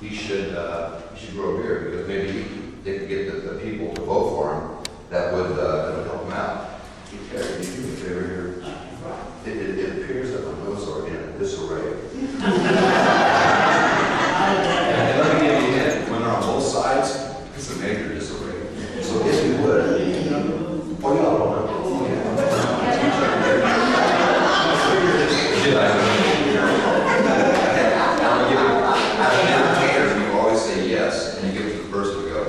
he should, uh, he should grow a beard, because maybe he- they could get the, the people to vote for him, that would, uh, that would help him out. Hey, Terry, do you do me a favor here? It, it, it appears that my notes are in disarray. And let me give you a hint, when they're on both sides, it's a major disarray. So if you would, oh, y'all don't know. Oh, yeah. Shit, I don't know. I'll give you- As an entertainer, you always say yes, and you give it to the person to go.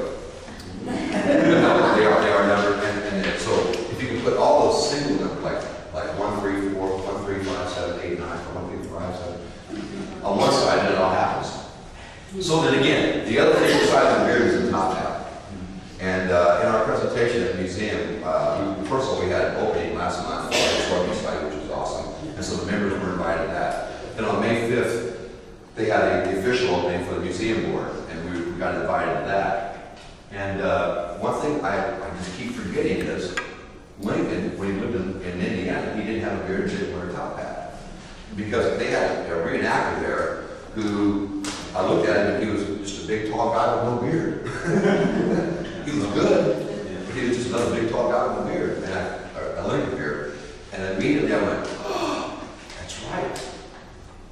No, They are, they are numbered, and, and it- so if you can put all those single numbers, like, like one, three, four, one, three, five, seven, eight, nine, one, three, five, seven, on one side, and it all happens. So then again, the other thing besides the beard is the top hat. And uh, in our presentation at the museum, uh, first of all, we had an opening last month for the historical site, which was awesome. And so the members were invited to that. Then on May 5th, they had a- the official opening for the museum board, and we we got invited to that. And uh, one thing I I just keep forgetting is Lincoln, when he lived in in Indiana, he didn't have a beard, he didn't wear a top hat. Because they had a reenactor there who, I looked at him, and he was just a big tall guy with no beard. He was good, but he was just another big tall guy with a beard, and I, or a Lincoln beard. And immediately I went, oh, that's right.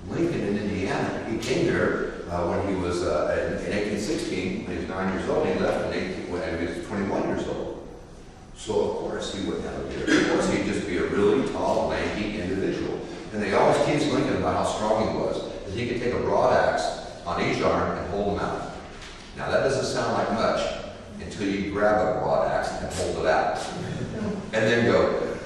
Lincoln in Indiana, he came there uh, when he was, uh, in in 1816, when he was nine years old, he left in 18, when he was 21 years old. So of course he wouldn't have a beard. Of course he'd just be a really tall, lanky individual. And they always teased Lincoln about how strong he was, that he could take a broad axe on each arm and hold him out. Now that doesn't sound like much until you grab a broad axe and hold it out. And then go,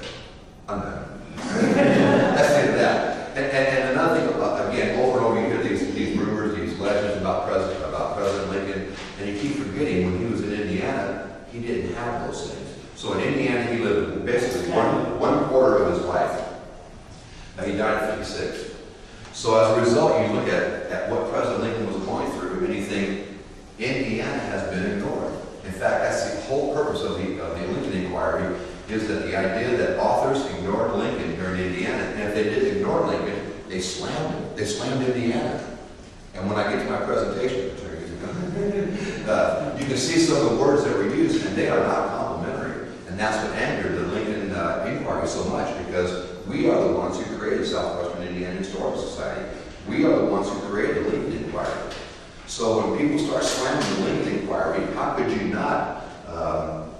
I'm done. That's the end of that. And, and, and another thing, uh, again, over and over, you hear these, these rumors, these legends about President, about President Lincoln, and you keep forgetting when he was in Indiana, he didn't have those things. So in Indiana, he lived basically one, one quarter of his life. Now, he died at 56. So as a result, you look at, at what President Lincoln was going through, and you think, Indiana been ignored. In fact, that's the whole purpose of the, of the Lincoln Inquiry, is that the idea that authors ignored Lincoln here in Indiana, and if they did ignore Lincoln, they slammed him. They slammed Indiana. And when I get to my presentation, uh, you can see some of the words that were used, and they are not complimentary. And that's what angered the Lincoln uh, Inquiry so much, because we are the ones who created Southwestern Indiana Historical Society. We are the ones who created the Lincoln Inquiry. So when people start slamming the Lincoln Inquiry, how could you not, um,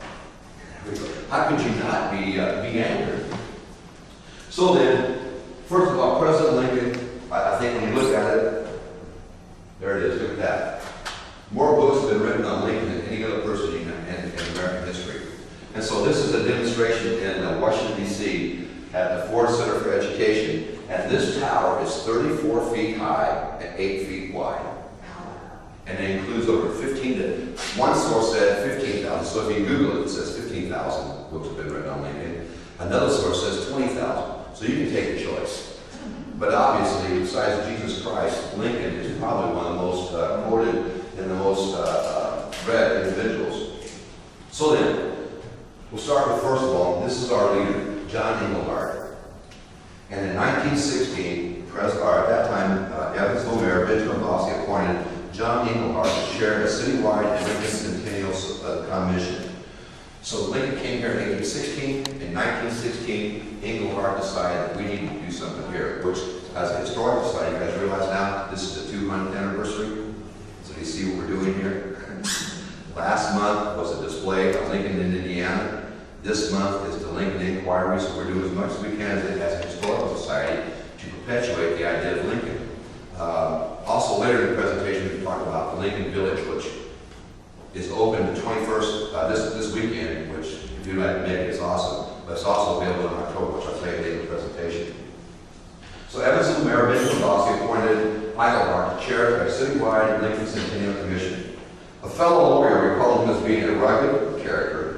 how could you not be, uh, be angered? So then, first of all, President Lincoln, I, I think when you look at it, there it is, look at that. More books have been written on Lincoln than any other person in, in, in American history. And so this is a demonstration in uh, Washington DC at the Ford Center for Education. And this tower is 34 feet high and 8 feet wide. And it includes over 15 to, one source said 15,000. So if you Google it, it says 15,000 books have been written on Lincoln. Another source says 20,000. So you can take a choice. But obviously, besides Jesus Christ, Lincoln is probably one of the most uh, quoted and the most uh, uh, read individuals. So then, we'll start with first of all, this is our leader, John Englehart. And in 1916, pres- or at that time, uh, Evansville Mayor Benjamin Bosse appointed John Englehart to chair a citywide Lincoln Centennial uh, Commission. So Lincoln came here in 1816. In 1916, Englehart decided we need to do something here, which, as a historical society, you guys realize now, this is the 200th anniversary. So you see what we're doing here? Last month was a display of Lincoln in Indiana. This month is the Lincoln Inquiry, so we're doing as much as we can as a historical society to perpetuate the idea of Lincoln. Uh, also, later in the presentation, we talk about the Lincoln Village, which is open the 21st, uh, this, this weekend, which if you to make it, it's awesome. But it's also available in October, which I'll tell you later in the presentation. So Evansville Mayor Benjamin Bosse appointed Michael to chair a citywide Lincoln Centennial Commission. A fellow lawyer recalled him as being a rugged character.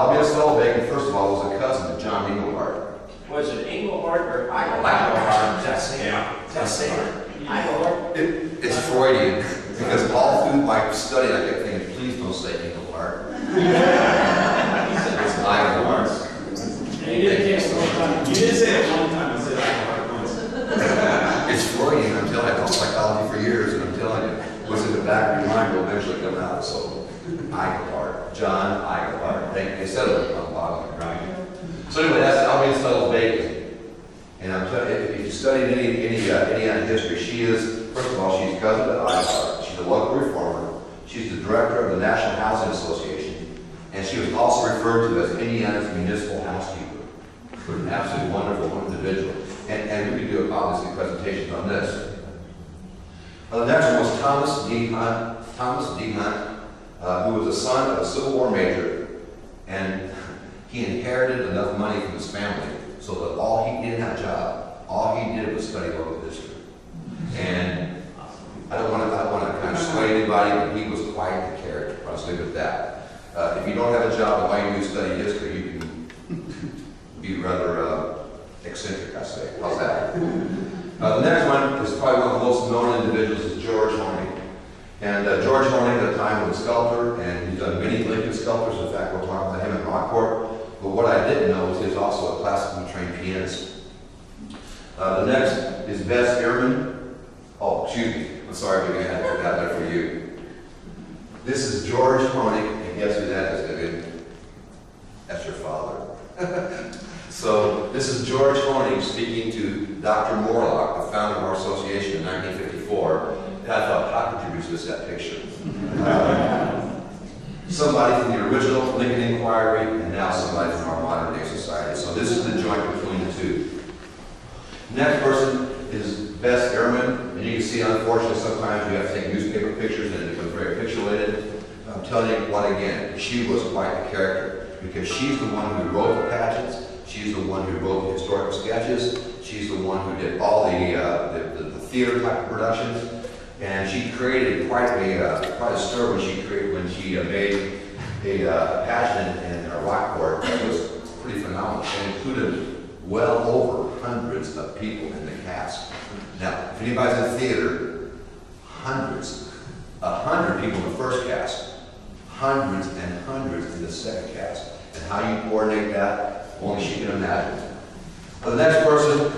Albion Fellow Bacon, first of all, was a cousin of John Engelhart. Was it Engelhart or Eichelhart? Eichelhart. That's it. That's it. Eichelhart? It, it's Freudian, because all through my study, I kept thinking, please don't say Engelhart. It's Eichelhart. You did it a time. You did say it one time. You said Eichelhart once. It's Freudian, I'm telling you, I taught psychology for years, and I'm telling you, what's in the back of your mind will eventually come out, so, Eichelhart, John Eichelhart, they, said it on bottom, right? So anyway, that's Albion Fellows Bacon. And I'm telling you, if you study any, any, uh, Indiana history, she is, first of all, she's cousin to Eichelhart, she's a local reformer, she's the director of the National Housing Association, and she was also referred to as Indiana's municipal housekeeper. An absolutely wonderful individual. And, and we could do obviously presentations on this. Uh, the next one was Thomas D. Hunt, Thomas D. Hunt, uh, who was a son of a Civil War major, and he inherited enough money from his family so that all he, have a job. All he did was study local history. And I don't want to, I don't want to kind of sway anybody, but he was quite the character. I'll just leave it at that. Uh, if you don't have a job, all you study history, you can be rather uh, eccentric, I say. How's that? Uh, the next one is probably one of the most known individuals is George Honig. And uh, George Honig at the time was a sculptor, and he's done many Lincoln sculptures. In fact, we'll talk about him in Rockport. But what I didn't know is he was also a classically trained pianist. Uh, the next is Bess Ehrmann. Oh, excuse me. I'm sorry, but I had that there for you. This is George Honig, and guess who that is, David? That's your father. so this is George Honig speaking to Dr. Morlock, the founder of our association in 1954. I thought, how could you resist that picture? Somebody from the original Lincoln Inquiry, and now somebody from our modern day society. So this is the joint between the two. Next person is Bess Ehrmann, and you can see, unfortunately, sometimes you have to take newspaper pictures and it becomes very pixelated. I'm telling you, what again, she was quite the character, because she's the one who wrote the pageants, she's the one who wrote the historical sketches, she's the one who did all the, uh, the, the, the theater type productions, and she created quite a, uh, quite a stir when she created, when she uh, made a uh, pageant in, Rockport that was pretty phenomenal, and included well over hundreds of people in the cast. Now, if anybody's in theater, hundreds, a hundred people in the first cast, hundreds and hundreds in the second cast. And how you coordinate that, only she can imagine. The next person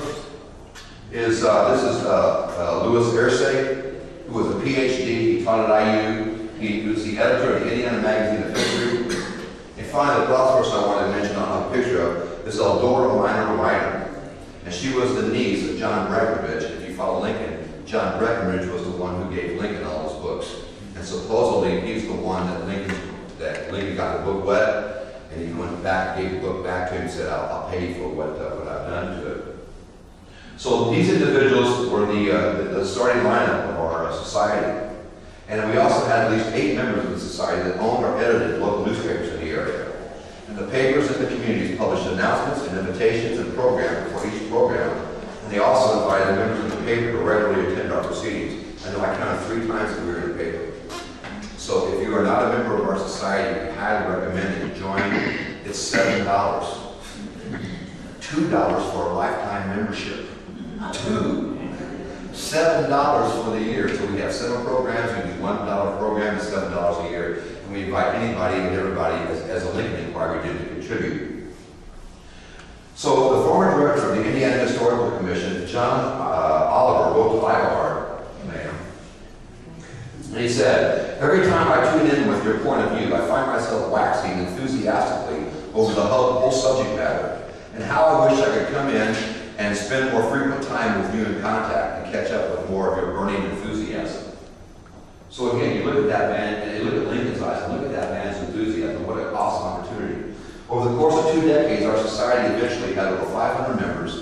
is, uh, this is uh, uh, Louis Esarey, who was a PhD, he taught at IU, he was the editor of the Indiana Magazine of History. And finally, the last person I wanted to mention on a picture of is Eldora Minor. And and she was the niece of John Breckinridge. If you follow Lincoln, John Breckinridge was the one who gave Lincoln all his books. And supposedly, he's the one that Lincoln, that Lincoln got the book wet, and he went back, gave the book back to him, and said, I'll, I'll pay you for what, uh, what I've done to it. So these individuals were the, uh, the- the starting lineup of our uh, society. And we also had at least eight members of the society that owned or edited local newspapers in the area. And the papers in the communities published announcements and invitations and programs for each program. And they also invited members of the paper to regularly attend our proceedings. I know I counted three times that we were in the paper. So if you are not a member of our society, we highly recommend that you join. It's seven dollars. Two dollars for a lifetime membership. Two. Seven dollars for the year. So we have seven programs, we do one dollar program, it's seven dollars a year. And we invite anybody and everybody as, as a Lincoln Inquiry to contribute. So the former director of the Indiana Historical Commission, John uh, Oliver, wrote to ma'am. And he said, every time I tune in with your point of view, I find myself waxing enthusiastically over the whole subject matter. And how I wish I could come in and spend more frequent time with you in contact and catch up with more of your burning enthusiasm. So again, you look at that man, and you look at Lincoln's eyes, and look at that man's enthusiasm. What an awesome opportunity. Over the course of two decades, our society eventually had over 500 members.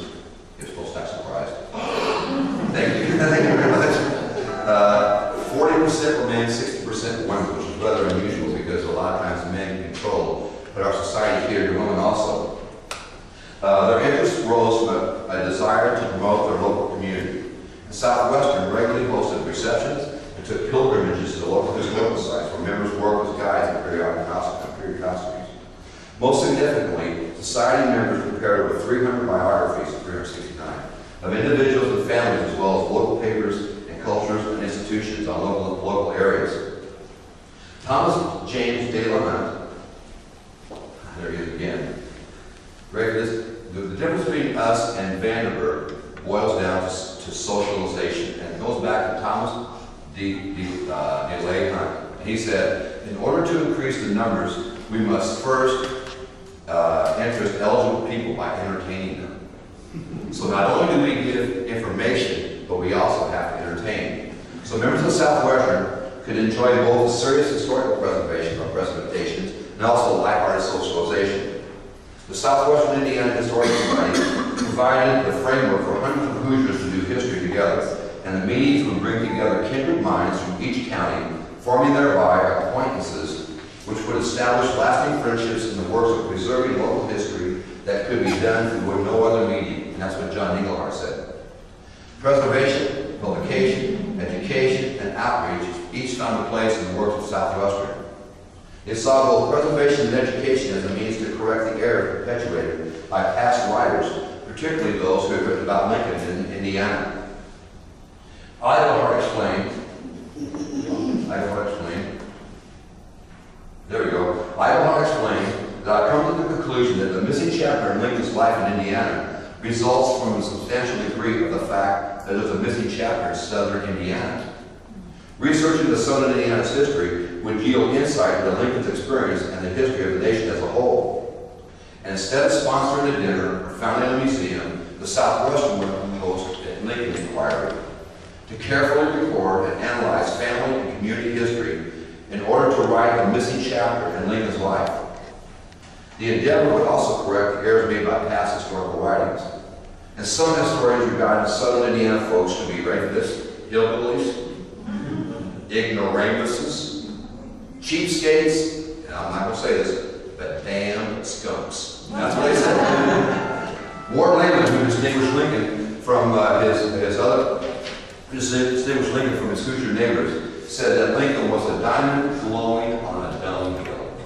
To carefully record and analyze family and community history in order to write the missing chapter in Lincoln's life. The endeavor would also correct errors made by past historical writings. And some historians regard the southern Indiana folks to be, ready for this, hillbillies, ignoramuses, cheapskates, and I'm not going to say this, but damn skunks. That's what they said. Ward Lamon, who distinguished Lincoln from uh, his, his other, distinguished Lincoln from his Hoosier neighbors, said that Lincoln was a diamond glowing on a dunghill.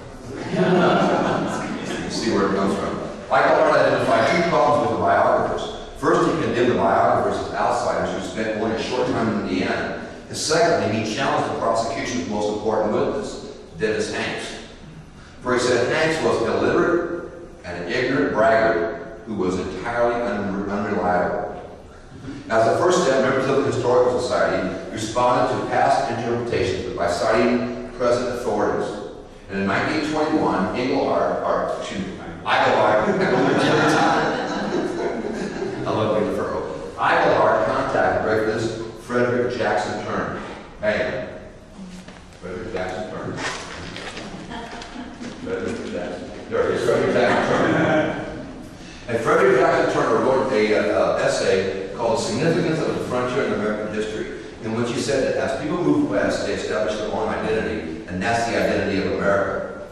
See where it comes from. Eichelhart identified two problems with the biographers. First, he condemned the biographers as outsiders who spent only a short time in Indiana. And secondly, he challenged the prosecution's most important witness, Dennis Hanks. For he said Hanks was illiterate and an ignorant braggart who was entirely unre- unreliable. As a first step, members of the Historical Society responded to past interpretations by citing present authorities. And in 1921, Engelhart, or excuse me, Eichelhart, I love being the furrow. Iglehart contacted, for Frederick Jackson Turner. Bam. Frederick Jackson Turner. Frederick Jackson. There it is, Frederick Jackson Turner. And Frederick Jackson Turner wrote a uh, essay called Significance of the Frontier in American History, in which he said that as people moved west, they established their own identity, and that's the identity of America.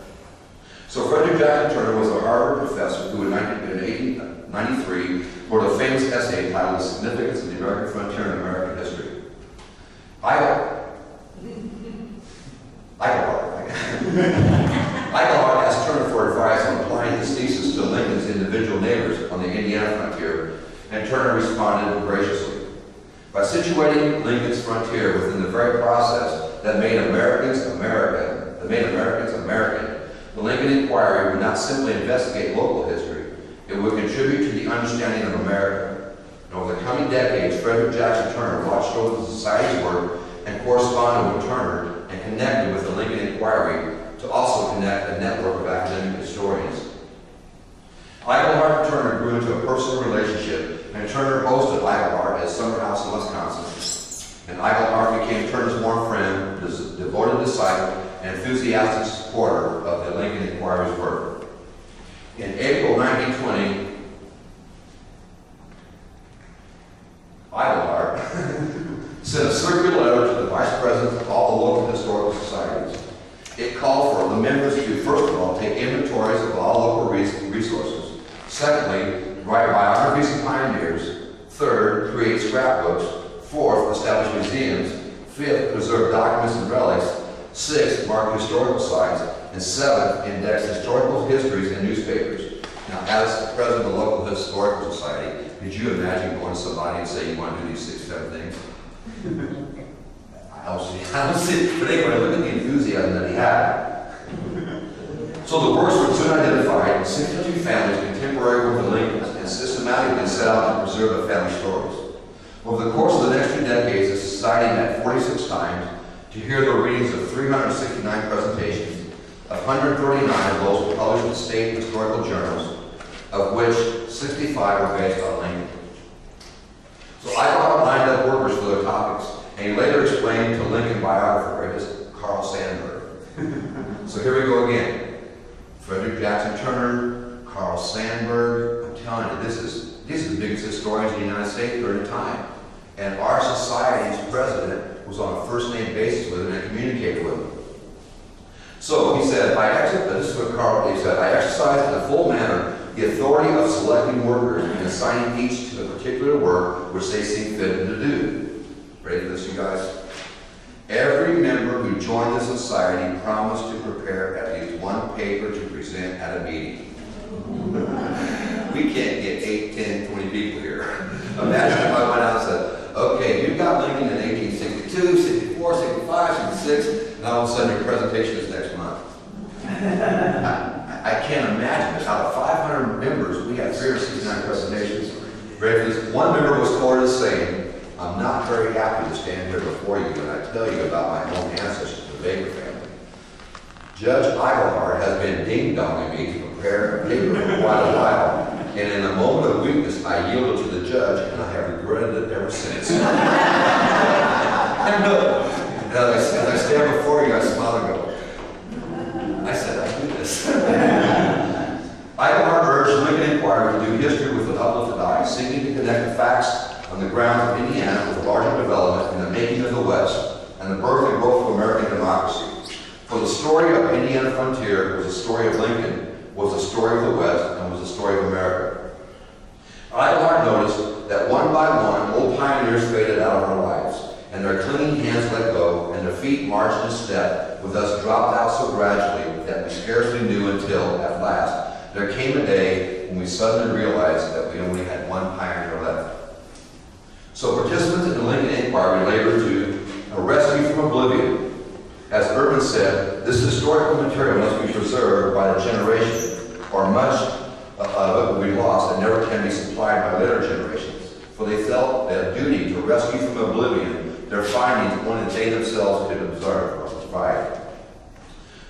So Frederick Jackson Turner was a Harvard professor who in 1893 wrote a famous essay entitled The Significance of the American Frontier in American History. I, Eichelhart. Eichelhart asked Turner for advice on applying his thesis to Lincoln's individual neighbors on the Indiana frontier, Turner responded graciously. By situating Lincoln's frontier within the very process that made Americans American, that made Americans American, the Lincoln Inquiry would not simply investigate local history, it would contribute to the understanding of America. And over the coming decades, Frederick Jackson Turner watched over the Society's work and corresponded with Turner and connected with the Lincoln Inquiry to also connect a network of academic historians. Eichelhart and Turner grew into a personal relationship, and Turner hosted Eichelhart at Summer House in Wisconsin. And Eichelhart became Turner's warm friend, devoted disciple, and enthusiastic supporter of the Lincoln Inquiry's work. In April 1920, Eichelhart sent a circular letter to the vice presidents of all the local historical societies. It called for the members to, first of all, take inventories of all local resources. Secondly, write biographies of pioneers. Third, create scrapbooks. Fourth, establish museums. Fifth, preserve documents and relics. Sixth, mark historical sites. And seventh, index historical histories in newspapers. Now, as president of the local historical society, could you imagine going to somebody and say you want to do these six, seven things? I don't see, I don't see, but anyway, look at the enthusiasm that he had. So the works were soon identified, and 62 families contemporary with the Lincolns, and systematically set out to preserve the family stories. Over the course of the next two decades, the society met 46 times to hear the readings of 369 presentations, 139 of those were published in state historical journals, of which 65 were based on Lincoln. So I lined up workers for their topics, and he later explained to Lincoln biographer, Carl Sandburg. so here we go again. Frederick Jackson Turner, Carl Sandburg, I'm telling you, this is, these are the biggest historians in the United States during the time. And our society's president was on a first-name basis with him and communicated with him. So he said, I exercise, uh, this is what Carl, he said, I exercise in a full manner the authority of selecting workers and assigning each to the particular work which they see fit to do. Ready for this, you guys? Every member who joined the society promised to prepare at least one paper to present at a meeting. we can't get 8, 10, 20 people here. Imagine if I went out and said, okay, you've got Lincoln in 1862, 64, 65, 66, and all of a sudden your presentation is next month. I, I can't imagine. Out of 500 members, we had 369 presentations. One member was quoted as saying, I'm not very happy to stand here before you and I tell you about my own ancestors, the Baker family. Judge Eichelhart has been ding-donging me to prepare a paper for quite a while, and in a moment of weakness, I yielded to the judge, and I have regretted it ever since. and and as I, stand before you, I smile and go, I said I do this. Eichelhart urged Lincoln Inquiry to do history with an uplifted eye, seeking to connect the facts on the ground of Indiana a larger development in the making of the West and the birth and growth of American democracy. For the story of Indiana frontier was the story of Lincoln, was the story of the West, and was the story of America. Eichelhart noticed that one by one, old pioneers faded out of our lives, and their clinging hands let go, and their feet marched in step, with us dropped out so gradually that we scarcely knew until, at last, there came a day when we suddenly realized that we only had one pioneer left. So participants in the Lincoln Inquiry labored to a rescue from oblivion. As Urban said, this historical material must be preserved by the generation, or much uh, of it will be lost and never can be supplied by later generations. For they felt their duty to rescue from oblivion their findings that they themselves could observe or provide.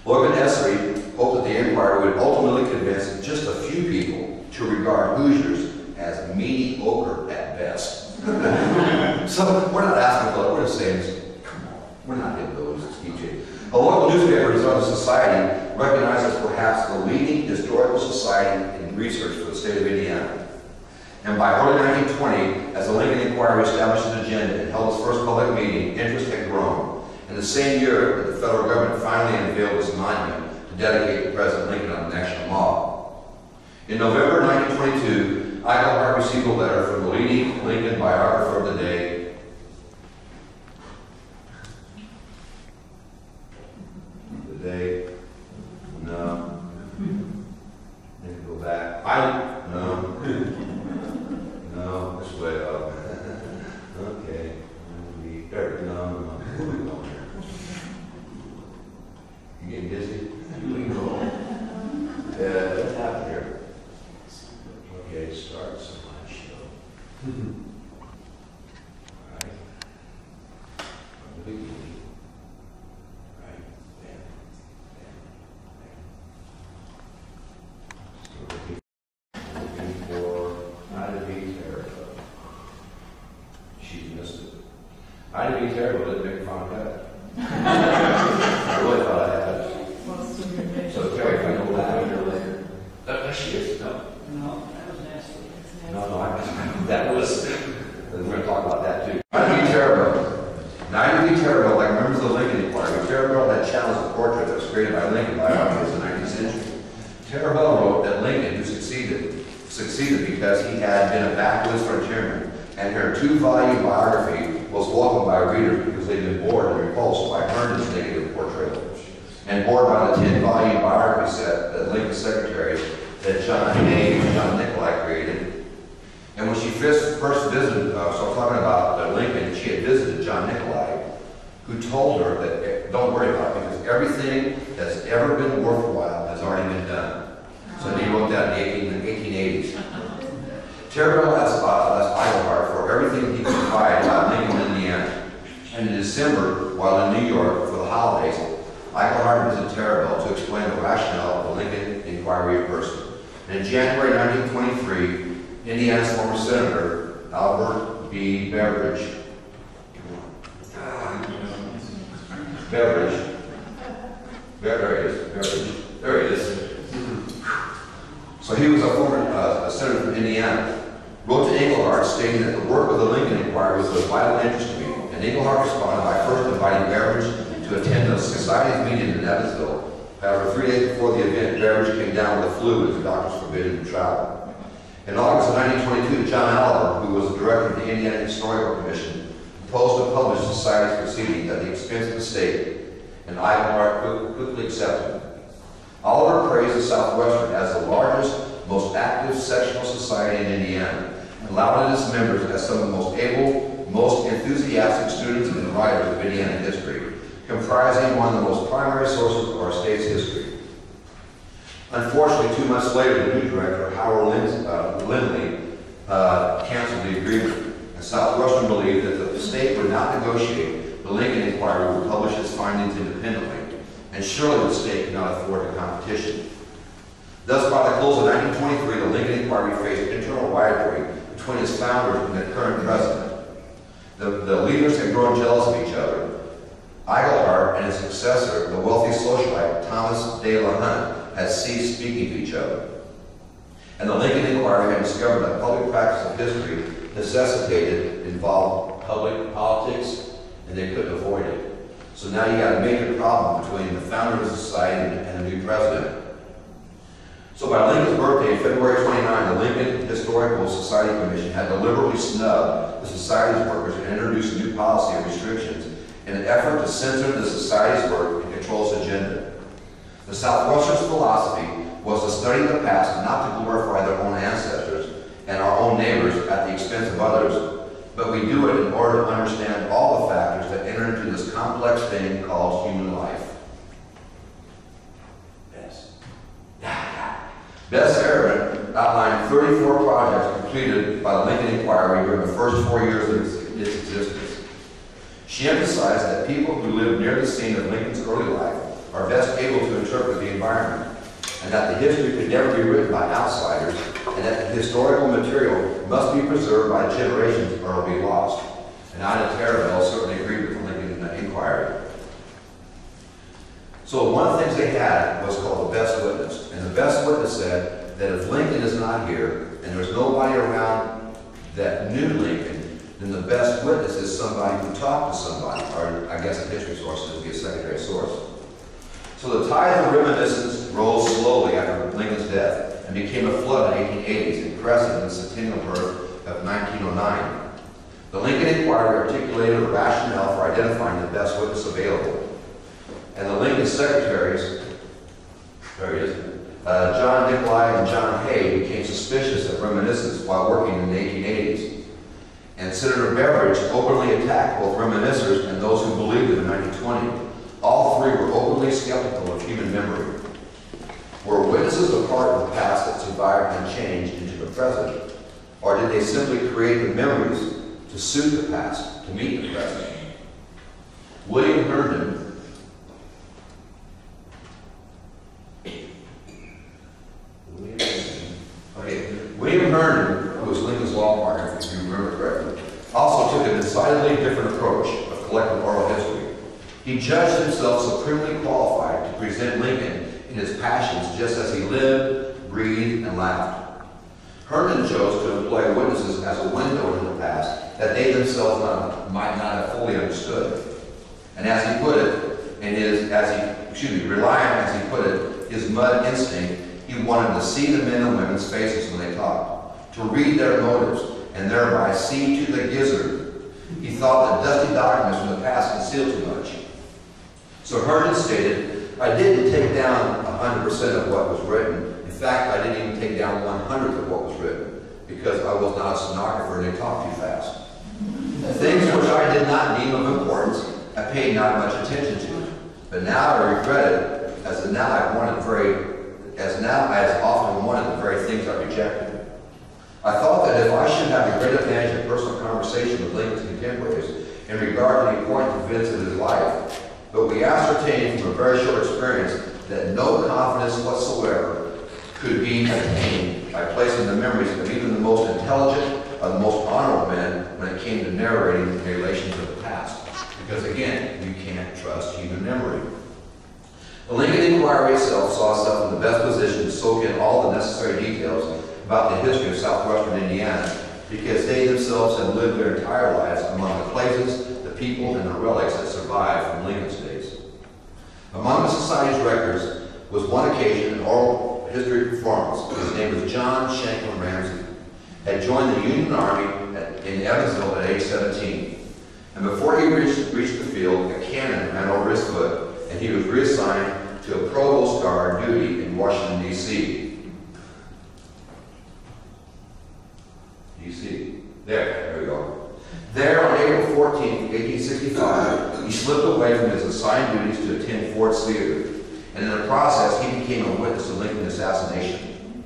Logan Esarey hoped that the Inquiry would ultimately convince just a few people to regard Hoosiers as mediocre at best. So we're not asking for it, we're just saying, come on, we're not hitting those, DJ. A local newspaper, Arizona Society, recognizes perhaps the leading historical society in research for the state of Indiana. And by early 1920, as the Lincoln Inquiry established its agenda and held its first public meeting, interest had grown. In the same year, that the federal government finally unveiled its monument to dedicate to President Lincoln on the national mall. In November 1922, Eichelhart received a letter from the leading Lincoln biographer of the day, the day, no. Then go back, I, who was the director of the Indiana Historical Commission, proposed to publish the society's proceedings at the expense of the state, and quick- quickly accepted. Oliver praised the Southwestern as the largest, most active sectional society in Indiana, and lauded its members as some of the most able, most enthusiastic students and writers of Indiana history, comprising one of the most primary sources of our state's history. Unfortunately, two months later, the new director, Harlow uh, Lindley, uh, canceled the agreement, and Southwestern believed that the state would not negotiate, the Lincoln Inquiry would publish its findings independently, and surely the state could not afford the competition. Thus, by the close of 1923, the Lincoln Inquiry faced internal rivalry between its founders and the current president. The, the leaders had grown jealous of each other. Eichelhart and his successor, the wealthy socialite Thomas De La Hunt, had ceased speaking to each other. And the Lincoln Inquiry had discovered that public practice of history necessitated involved public politics, and they couldn't avoid it. So now you got a major problem between the founder of the society and- the new president. So by Lincoln's birthday, February 29, the Lincoln Historical Society Commission had deliberately snubbed the society's workers and introduced a new policy of restrictions in an effort to censor the society's work and control its agenda. The Southwestern's philosophy was to study the past not to glorify their own ancestors and our own neighbors at the expense of others, but we do it in order to understand all the factors that enter into this complex thing called human life. Yes. Bess Ehrmann outlined 34 projects completed by the Lincoln Inquiry during the first four years of its existence. She emphasized that people who live near the scene of Lincoln's early life are best able to interpret the environment, and that the history could never be written by outsiders and that the historical material must be preserved by generations or it will be lost. And I, the Terraville, certainly agreed with Lincoln in the Lincoln uh, Inquiry. So one of the things they had was called the best witness. And the best witness said that if Lincoln is not here and there's nobody around that knew Lincoln, then the best witness is somebody who talked to somebody, or I guess a history source would be a secondary source. So the tide of reminiscence rose slowly after Lincoln's death and became a flood in the 1880s and crested in the centennial birth of 1909. The Lincoln Inquiry articulated a rationale for identifying the best witness available. And the Lincoln secretaries, there he is, uh, John Nicolay and John Hay became suspicious of reminiscence while working in the 1880s. And Senator Beveridge openly attacked both reminiscers and those who believed in 1920. Three were openly skeptical of human memory. Were witnesses a part of the past that survived and changed into the present? Or did they simply create the memories to suit the past, to meet the present? William Herndon William Herndon, who was Lincoln's law partner, if you remember correctly, also took a decidedly different approach of collecting oral history. He judged himself supremely qualified to present Lincoln in his passions just as he lived, breathed, and laughed. Herndon chose to employ witnesses as a window into the past that they themselves not, might not have fully understood. And as he put it, and his, as he, excuse me, relying, as he put it, his mud instinct, he wanted to see the men and women's faces when they talked, to read their motives, and thereby see to the gizzard. He thought that dusty documents from the past concealed too much. So Herndon stated, I didn't take down 100% of what was written. In fact, I didn't even take down one hundredth of what was written, because I was not a stenographer and they talked too fast. Things which I did not deem of importance, I paid not much attention to. But now I regret it, as now I have wanted very, as now I as often wanted the very things I rejected. I thought that if I should have a great advantage of personal conversation with Lincoln's contemporaries in regard to the important events of his life, but we ascertained from a very short experience that no confidence whatsoever could be attained by placing the memories of even the most intelligent of the most honorable men when it came to narrating the relations of the past. Because again, you can't trust human memory. The Lincoln Inquiry itself saw itself in the best position to soak in all the necessary details about the history of southwestern Indiana because they themselves had lived their entire lives among the places, people, and the relics that survived from Lincoln's days. Among the Society's records was one occasion an oral history performance. His name was John Shanklin Ramsey. Had joined the Union Army at, in Evansville at age 17. And before he reached, reached the field, a cannon ran over his foot, and he was reassigned to a provost guard duty in Washington, D.C. D.C. There, there we go. There, on April 14, 1865, he slipped away from his assigned duties to attend Ford's Theater, and in the process, he became a witness to Lincoln's assassination.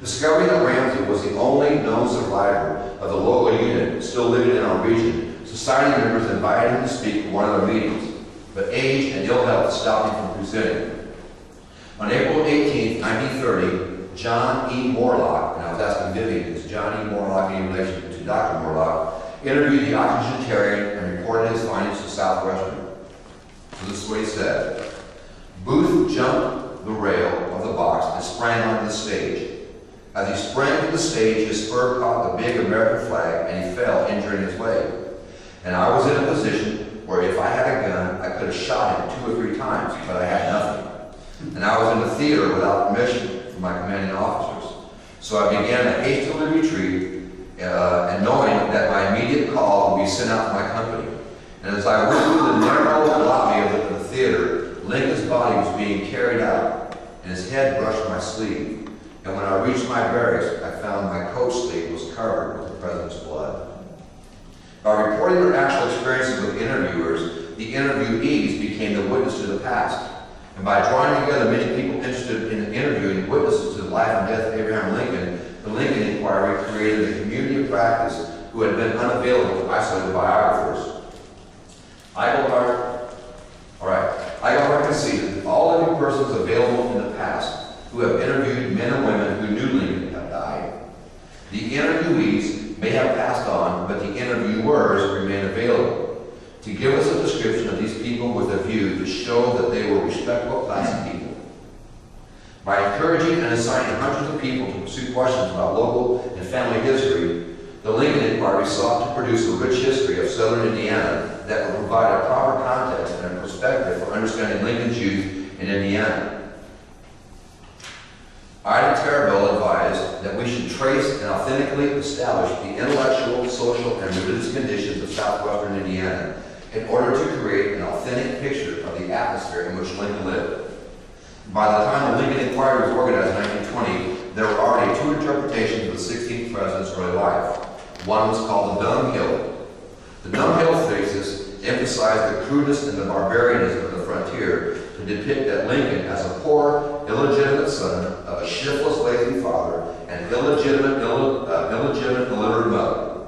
Discovering that Ramsey was the only known survivor of the local unit still living in our region, society members invited him to speak at one of their meetings, but age and ill health stopped him from presenting. On April 18, 1930, John E. Morlock, and I was asking Vivian, is John E. Morlock any relation to Dr. Morlock, interviewed the octogenarian and reported his findings to Southwestern. So this is what he said. Booth jumped the rail of the box and sprang onto the stage. As he sprang to the stage, his spur caught the big American flag and he fell, injuring his leg. And I was in a position where if I had a gun, I could have shot him two or three times, but I had nothing. And I was in the theater without permission from my commanding officers. So I began to hastily retreat, uh, and knowing that my immediate call would be sent out to my company. And as I went through the narrow lobby of the, the theater, Lincoln's body was being carried out, and his head brushed my sleeve. And when I reached my barracks, I found my coat sleeve was covered with the President's blood. By reporting their actual experiences with interviewers, the interviewees became the witness to the past. And by drawing together many people interested in interviewing witnesses to the life and death of Abraham Lincoln, the Lincoln Inquiry created a community of practice who had been unavailable to isolated biographers. Eichelhart, all right, Eichelhart conceded all the persons available in the past who have interviewed men and women who knew Lincoln have died. The interviewees may have passed on, but the interviewers remain available. To give us a description of these people with a view to show that they were respectable class encouraging and assigning hundreds of people to pursue questions about local and family history, the Lincoln Inquiry sought to produce a rich history of southern Indiana that would provide a proper context and a perspective for understanding Lincoln's youth in Indiana. Ida Tarbell advised that we should trace and authentically establish the intellectual, social, and religious conditions of southwestern Indiana in order to create an authentic picture of the atmosphere in which Lincoln lived. By the time the Lincoln Inquiry was organized in 1920, there were already two interpretations of the 16th president's early life. One was called the Dunghill. The Dunghill thesis emphasized the crudeness and the barbarianism of the frontier to depict that Lincoln as a poor, illegitimate son of a shiftless, lazy father and illegitimate, Ill, uh, illegitimate, illiterate mother.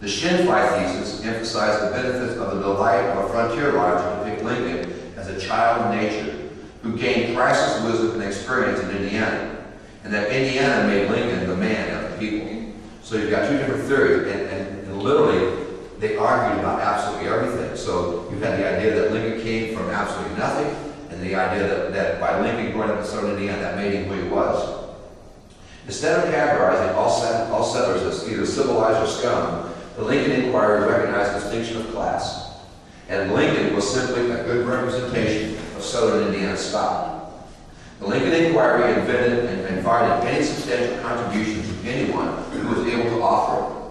The sunshine thesis emphasized the benefits of the delight of a frontier life to depict Lincoln as a child of nature who gained priceless wisdom and experience in Indiana, and that Indiana made Lincoln the man of the people. So you've got two different theories, and, and, and literally they argued about absolutely everything. So you had the idea that Lincoln came from absolutely nothing, and the idea that, that by Lincoln growing up in southern Indiana, that made him who he was. Instead of categorizing all, set, all settlers as either civilized or scum, the Lincoln Inquiry recognized distinction of class. And Lincoln was simply a good representation southern Indiana stock. The Lincoln Inquiry invented and invited any substantial contributions from anyone who was able to offer it.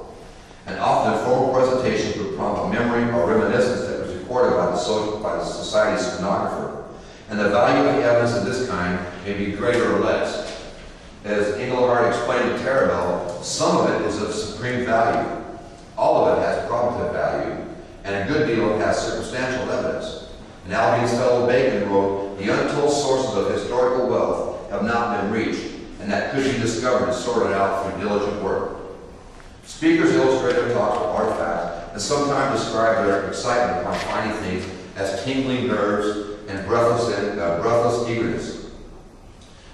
And often formal presentations would prompt a memory or reminiscence that was recorded by the, social, by the society's stenographer. And the value of evidence of this kind may be greater or less. As Iglehart explained to Tarbell, some of it is of supreme value. All of it has probative value, and a good deal has circumstantial evidence. And Albion Fellows Bacon wrote, the untold sources of historical wealth have not been reached, and that could be discovered and sorted out through diligent work. Speakers illustrate their talks with artifacts and sometimes describe their excitement upon finding things as tingling nerves and breathless, uh, breathless eagerness.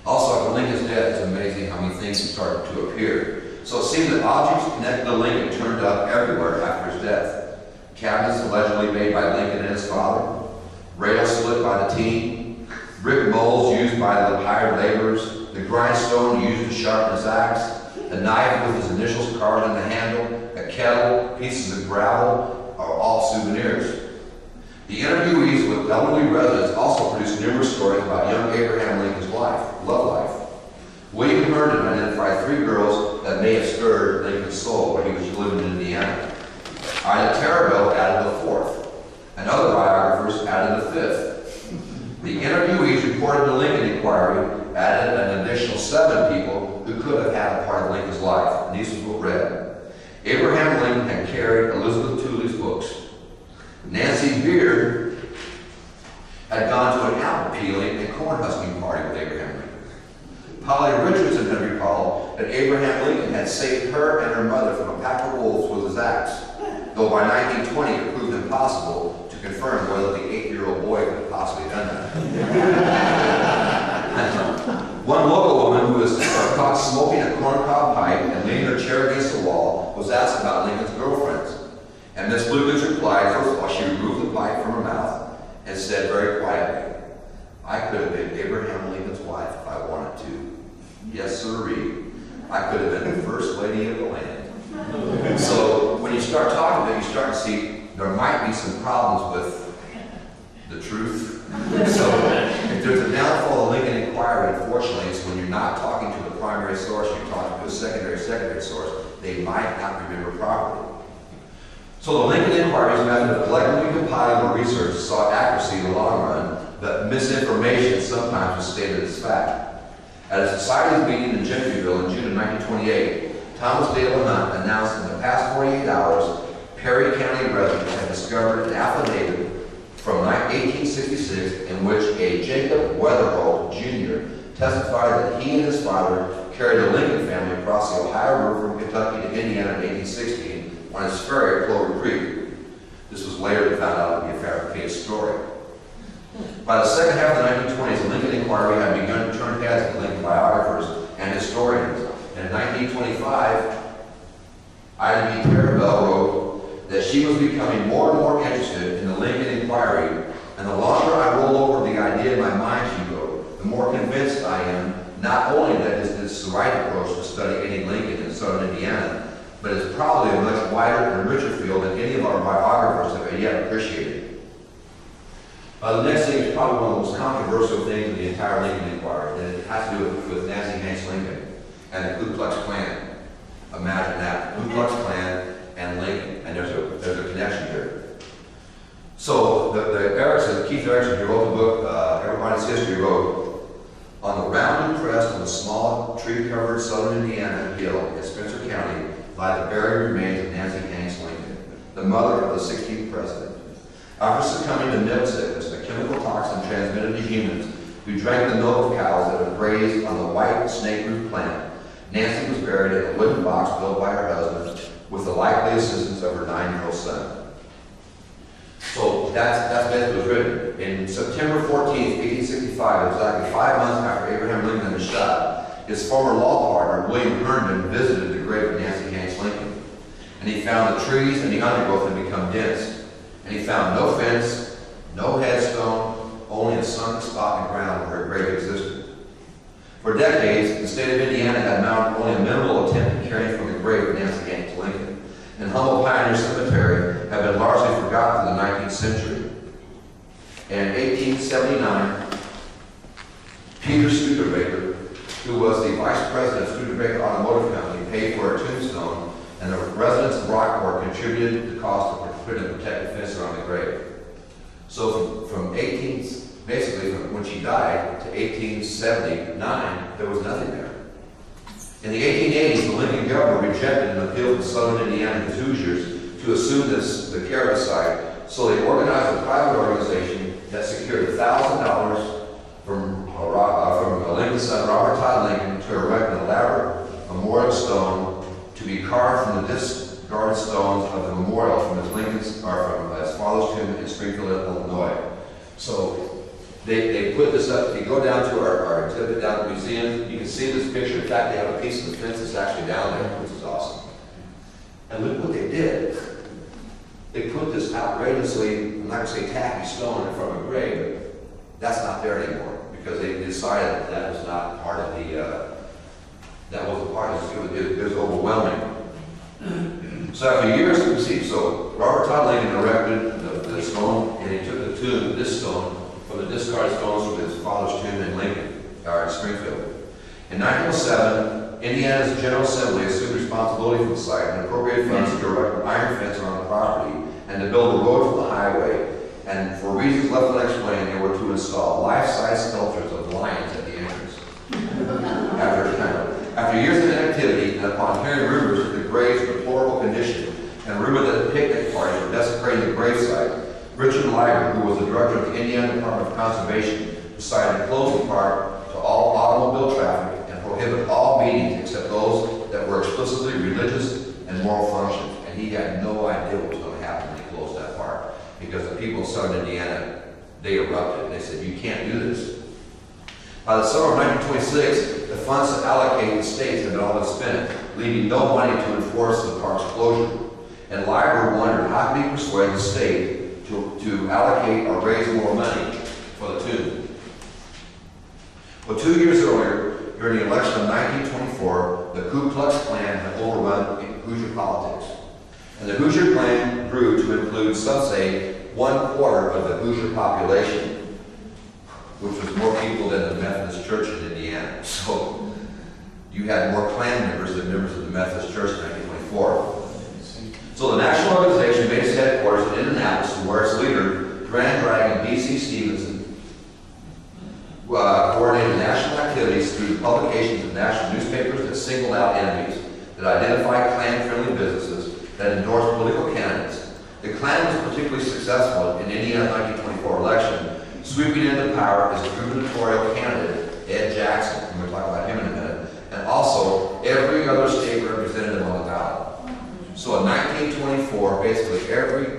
Also, after Lincoln's death, it's amazing how many things started to appear. So it seems that objects connected to Lincoln turned up everywhere after his death. Cabinets allegedly made by Lincoln and his father, rails split by the team, brick molds used by the hired laborers, the grindstone used to sharpen his axe, a knife with his initials carved in the handle, a kettle, pieces of gravel are all souvenirs. The interviewees with elderly residents also produced numerous stories about young Abraham Lincoln's life, love life. William Herndon identified three girls that may have stirred Lincoln's soul when he was living in Indiana. Ida Terabell added a fourth, and other biographers added a fifth. The interviewees reported the Lincoln Inquiry added an additional seven people who could have had a part of Lincoln's life, and these were read. Abraham Lincoln had carried Elizabeth Tooley's books. Nancy Beard had gone to an apple peeling and corn husking party with Abraham Lincoln. Polly Richardson had recalled that Abraham Lincoln had saved her and her mother from a pack of wolves with his axe, though by 1920 it proved impossible to confirm whether the eight-year-old boy could have possibly done that. One local woman who was uh, caught smoking a corncob pipe and leaning her chair against the wall was asked about Lincoln's girlfriends. And Miss Lucas replied, first of all, she removed the pipe from her mouth and said very quietly, I could have been Abraham Lincoln's wife if I wanted to. Yes, sirree. I could have been the first lady of the land. so when you start talking to them, you start to see there might be some problems with the truth. so if there's a downfall of Lincoln Inquiry, unfortunately, it's when you're not talking to the primary source, you're talking to a secondary, secondary source, they might not remember properly. So the Lincoln Inquiry's method of collectively compiling the research sought accuracy in the long run, but misinformation sometimes was stated as fact. At a society's meeting in Gentryville in June of 1928, Thomas Dale Hunt announced in the past 48 hours, Perry County residents discovered an affidavit from 1866 in which a Jacob Weatherholt Jr. testified that he and his father carried the Lincoln family across the Ohio River from Kentucky to Indiana in 1816 on his ferry at Clover Creek. This was later found out to be a fabricated story. By the second half of the 1920s, the Lincoln Inquiry had begun to turn heads with Lincoln biographers and historians. And in 1925, Ida B. Tarbell wrote, that she was becoming more and more interested in the Lincoln Inquiry, and the longer I roll over the idea in my mind, she wrote, the more convinced I am not only that this is the right approach to study any Lincoln in southern Indiana, but it's probably a much wider and richer field than any of our biographers have yet appreciated. Uh, the next thing is probably one of the most controversial things in the entire Lincoln Inquiry, and it has to do with, with Nancy Hanks Lincoln and the Ku Klux Klan. Imagine that, Ku Klux Klan and Lincoln, and there's a, there's a connection here. So the, the Erekson, Keith Erekson, who wrote the book, uh, Everybody's History, wrote, on the rounded crest of a small tree-covered southern Indiana hill in Spencer County lie the buried remains of Nancy Hanks Lincoln, the mother of the 16th president. After succumbing to milk sickness, a chemical toxin transmitted to humans who drank the milk of cows that had grazed on the white snake root plant, Nancy was buried in a wooden box built by her husband with the likely assistance of her nine-year-old son. So that's, that's what was written. In September 14, 1865, exactly five months after Abraham Lincoln was shot, his former law partner, William Herndon, visited the grave of Nancy Hanks Lincoln. And he found the trees and the undergrowth had become dense. And he found no fence, no headstone, only a sunken spot in the ground where her grave existed. For decades, the state of Indiana had mounted only a minimal attempt at caring for the grave of Nancy. And Humble Pioneer Cemetery had been largely forgotten in the 19th century. In 1879, Peter Studebaker, who was the vice president of Studebaker Automotive Company, paid for a tombstone, and the residents of Rockport contributed the cost of putting a protective fence around the grave. So from, from 18, basically from when she died to 1879, there was nothing there. In the 1880s, the Lincoln government rejected an appeal from Southern Indiana Hoosiers to assume this, the care the site, so they organized a private organization that secured $1,000 from, uh, uh, from uh, Lincoln's son, Robert Todd Lincoln, to erect an elaborate memorial stone to be carved from the discarded stones of the memorial from his Lincoln's, or from his father's tomb in Springfield, Illinois. So they, they put this up, if you go down to our, our exhibit down at the museum, you can see this picture. In fact, they have a piece of the fence that's actually down there, which is awesome. And look what they did. They put this outrageously, I'm not gonna say tacky stone in front of a grave, that's not there anymore, because they decided that that was not part of the, uh, that wasn't part of it, it it was overwhelming. So after years of receipt, so Robert Todd Lincoln erected the, the stone, and he took the tomb, this stone, from the discarded stones from his father's tomb in Lincoln, or in Springfield. In 1907, Indiana's General Assembly assumed responsibility for the site and appropriated funds to erect an iron fence around the property and to build a road from the highway. And for reasons left unexplained, they were to install life-size sculptures of lions at the entrance. After, after years of inactivity, and upon hearing rumors of the grave's deplorable condition, and rumor that a picnic parties were desecrating the gravesite, Richard Lieber, who was the director of the Indiana Department of Conservation, decided to close the park to all automobile traffic and prohibit all meetings except those that were explicitly religious and moral functions. And he had no idea what was going to happen when he closed that park, because the people of southern Indiana, they erupted. They said, you can't do this. By the summer of 1926, the funds to allocate the states had been all but spent, leaving no money to enforce the park's closure. And Lieber wondered how could he persuade the state to, allocate or raise more money for the tomb. Well, two years earlier, during the election of 1924, the Ku Klux Klan had overrun Hoosier politics. And the Hoosier Klan grew to include, some say, one quarter of the Hoosier population which was more people than the Methodist Church in Indiana. So you had more Klan members than members of the Methodist Church in 1924. So the national organization made its headquarters in Indianapolis, where its leader, Grand D.C. Stephenson, uh, coordinated national activities through the publications of national newspapers that singled out enemies, that identified Klan-friendly businesses, that endorsed political candidates. The Klan was particularly successful in Indiana's 1924 election, sweeping into power as gubernatorial candidate Ed Jackson, and we'll talk about him in a minute, and also every other state representative on the ballot. So in 1924, basically every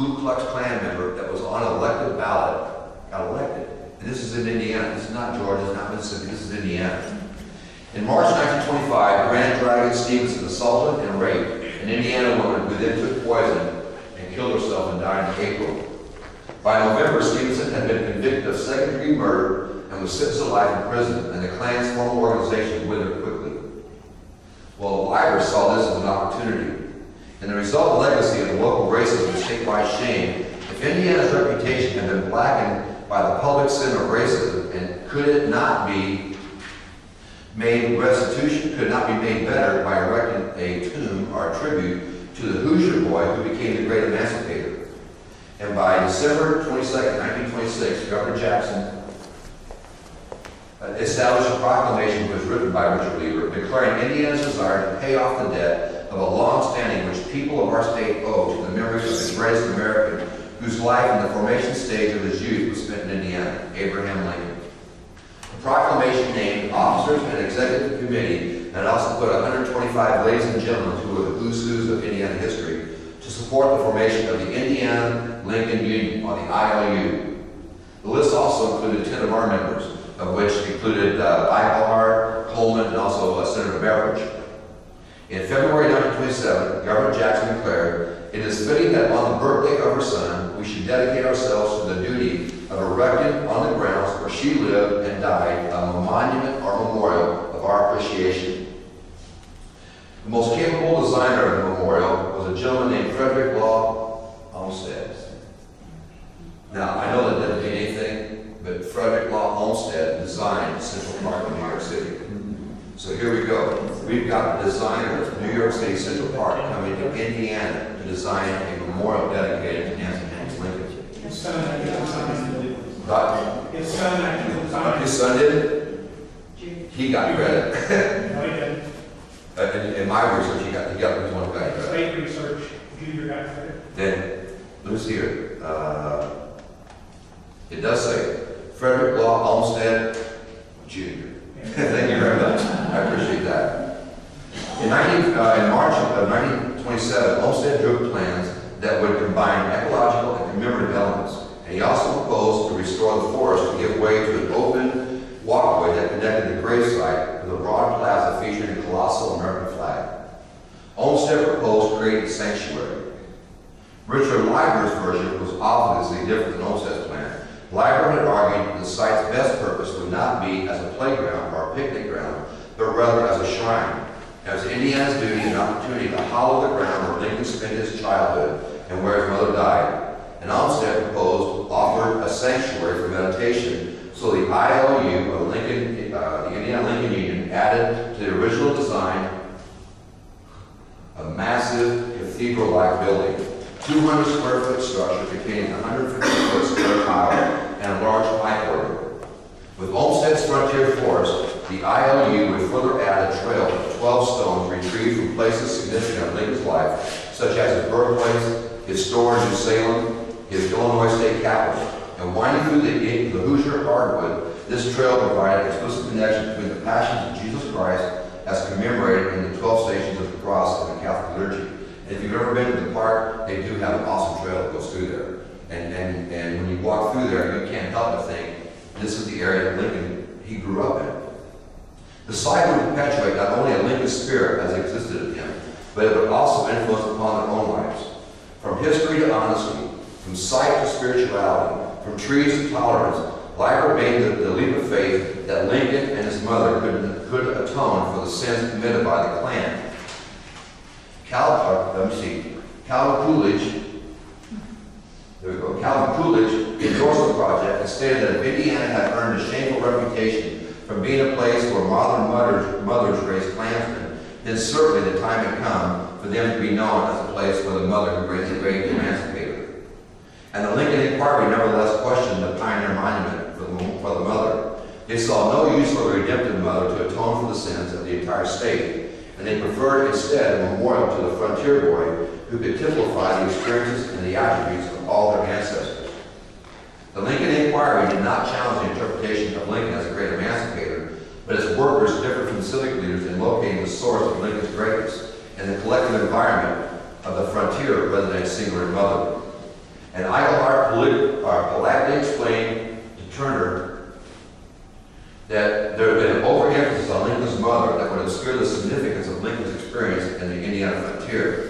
Ku Klux Klan member that was on elected ballot got elected. And this is in Indiana. This is not Georgia. This is not Mississippi. This is Indiana. In March 1925, Grand Dragon Stephenson assaulted and raped an Indiana woman who then took poison and killed herself and died in April. By November, Stephenson had been convicted of second-degree murder and was sentenced to life in prison, and the Klan's formal organization withered quickly. Well, Lieber saw this as an opportunity and the result legacy of local racism and statewide shame, if Indiana's reputation had been blackened by the public sin of racism, and could it not be made restitution, could not be made better by erecting a tomb or tribute to the Hoosier boy who became the great emancipator. And by December 22nd, 1926, Governor Jackson established a proclamation which was written by Richard Lieber, declaring Indiana's desire to pay off the debt of a long-standing which people of our state owe to the memory of the greatest American whose life in the formation stage of his youth was spent in Indiana, Abraham Lincoln. The proclamation named officers and executive committee and also put 125 ladies and gentlemen who were the who's who's of Indiana history to support the formation of the Indiana Lincoln Union, or the ILU. The list also included 10 of our members, of which included uh, Coleman, and also uh, Senator Beveridge. In February 1927, Governor Jackson declared, "It is fitting that on the birthday of her son, we should dedicate ourselves to the duty of erecting on the grounds where she lived and died a monument or memorial of our appreciation." The most capable designer of the memorial was a gentleman named Frederick Law Olmsted. Now, I know that doesn't mean anything, but Frederick Law Olmsted designed Central Park in New York City. So here we go. We've got designers of New York City Central Park coming to Indiana to design a memorial dedicated to Nancy Hanks Lincoln. His son actually designed. But His son actually his son did it. He got credit. No, he didn't. Uh, In, in my research, he got, he got, he one got credit. State research, junior got credit. Then, let's see here. Uh, It does say Frederick Law Olmsted Jr. Thank you very much. I. In 19, uh, in March of 1927, Olmsted drew plans that would combine ecological and commemorative elements. And he also proposed to restore the forest to give way to an open walkway that connected the gravesite with a broad plaza featuring a colossal American flag. Olmsted proposed creating a sanctuary. Richard Lieber's version was obviously different than Olmsted's plan. Lieber had argued that the site's best purpose would not be as a playground or a picnic ground, but rather as a shrine. As Indiana's duty and opportunity to hollow the ground where Lincoln spent his childhood and where his mother died. And Olmsted proposed, offered a sanctuary for meditation, so the ILU, or Lincoln, uh, the Indiana Lincoln Union, added to the original design a massive cathedral-like building, 200 square foot structure containing 150 foot square tile and a large pipe order. With Olmsted's frontier forest, the ILU would further add a trail of 12 stones retrieved from places significant in Lincoln's life, such as his birthplace, his store in New Salem, his Illinois state capital. And winding through the, the Hoosier hardwood, this trail provided explicit connection between the passions of Jesus Christ as commemorated in the 12 stations of the cross of the Catholic liturgy. And if you've ever been to the park, they do have an awesome trail that goes through there. And, and, and when you walk through there, you can't help but think, this is the area Lincoln, he grew up in. The site would perpetuate not only a Lincoln spirit as existed in him, but it would also influence upon their own lives. From history to honesty, from sight to spirituality, from trees to tolerance, Lieber remained the, the leap of faith that Lincoln and his mother could, could atone for the sins committed by the Klan. Cal, uh, let me see, Calvin Coolidge, Calvin Coolidge endorsed the project and stated that if Indiana had earned a shameful reputation from being a place where modern mothers, mothers raised Klansmen, then certainly the time had come for them to be known as a place where the mother who raised the great emancipator. And the Lincoln Inquiry nevertheless questioned the pioneer monument for the, for the mother. They saw no use for the redemptive mother to atone for the sins of the entire state, and they preferred instead a memorial to the frontier boy who could typify the experiences and the attributes of all their ancestors. The Lincoln Inquiry did not challenge the interpretation of Lincoln as a great emancipator, but its workers differed from civic leaders in locating the source of Lincoln's greatness and the collective environment of the frontier rather than a singular mother. And polit- uh, politely explained to Turner that there had been an overemphasis on Lincoln's mother that would obscure the significance of Lincoln's experience in the Indiana frontier.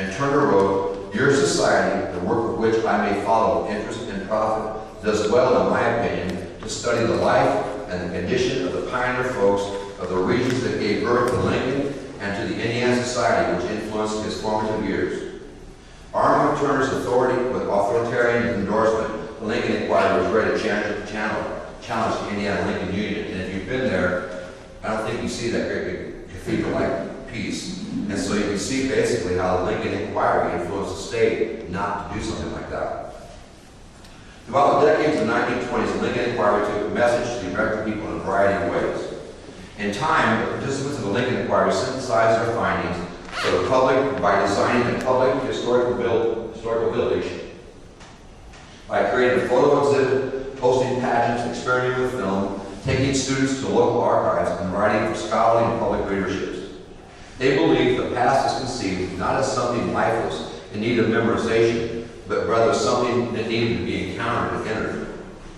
And Turner wrote, Your society, the work of which I may follow interest and profit, does well, in my opinion, to study the life and the condition of the pioneer folks of the regions that gave birth to Lincoln and to the Indiana society which influenced his formative years. Armed with Turner's authority with authoritarian endorsement, the Lincoln Inquirer was ready to challenge, challenge, challenge the Indiana Lincoln Union. And if you've been there, I don't think you see that great big cathedral-like piece. And so you can see basically how the Lincoln Inquiry influenced the state not to do something like that. Throughout the decades of the 1920s, the Lincoln Inquiry took a message to the American people in a variety of ways. In time, the participants of the Lincoln Inquiry synthesized their findings for the public by designing a public historical, build, historical village, by creating a photo exhibit, hosting pageants, experimenting with film, taking students to local archives, and writing for scholarly and public readerships. They believe the past is conceived not as something lifeless in need of memorization, but rather something that needed to be encountered and entered.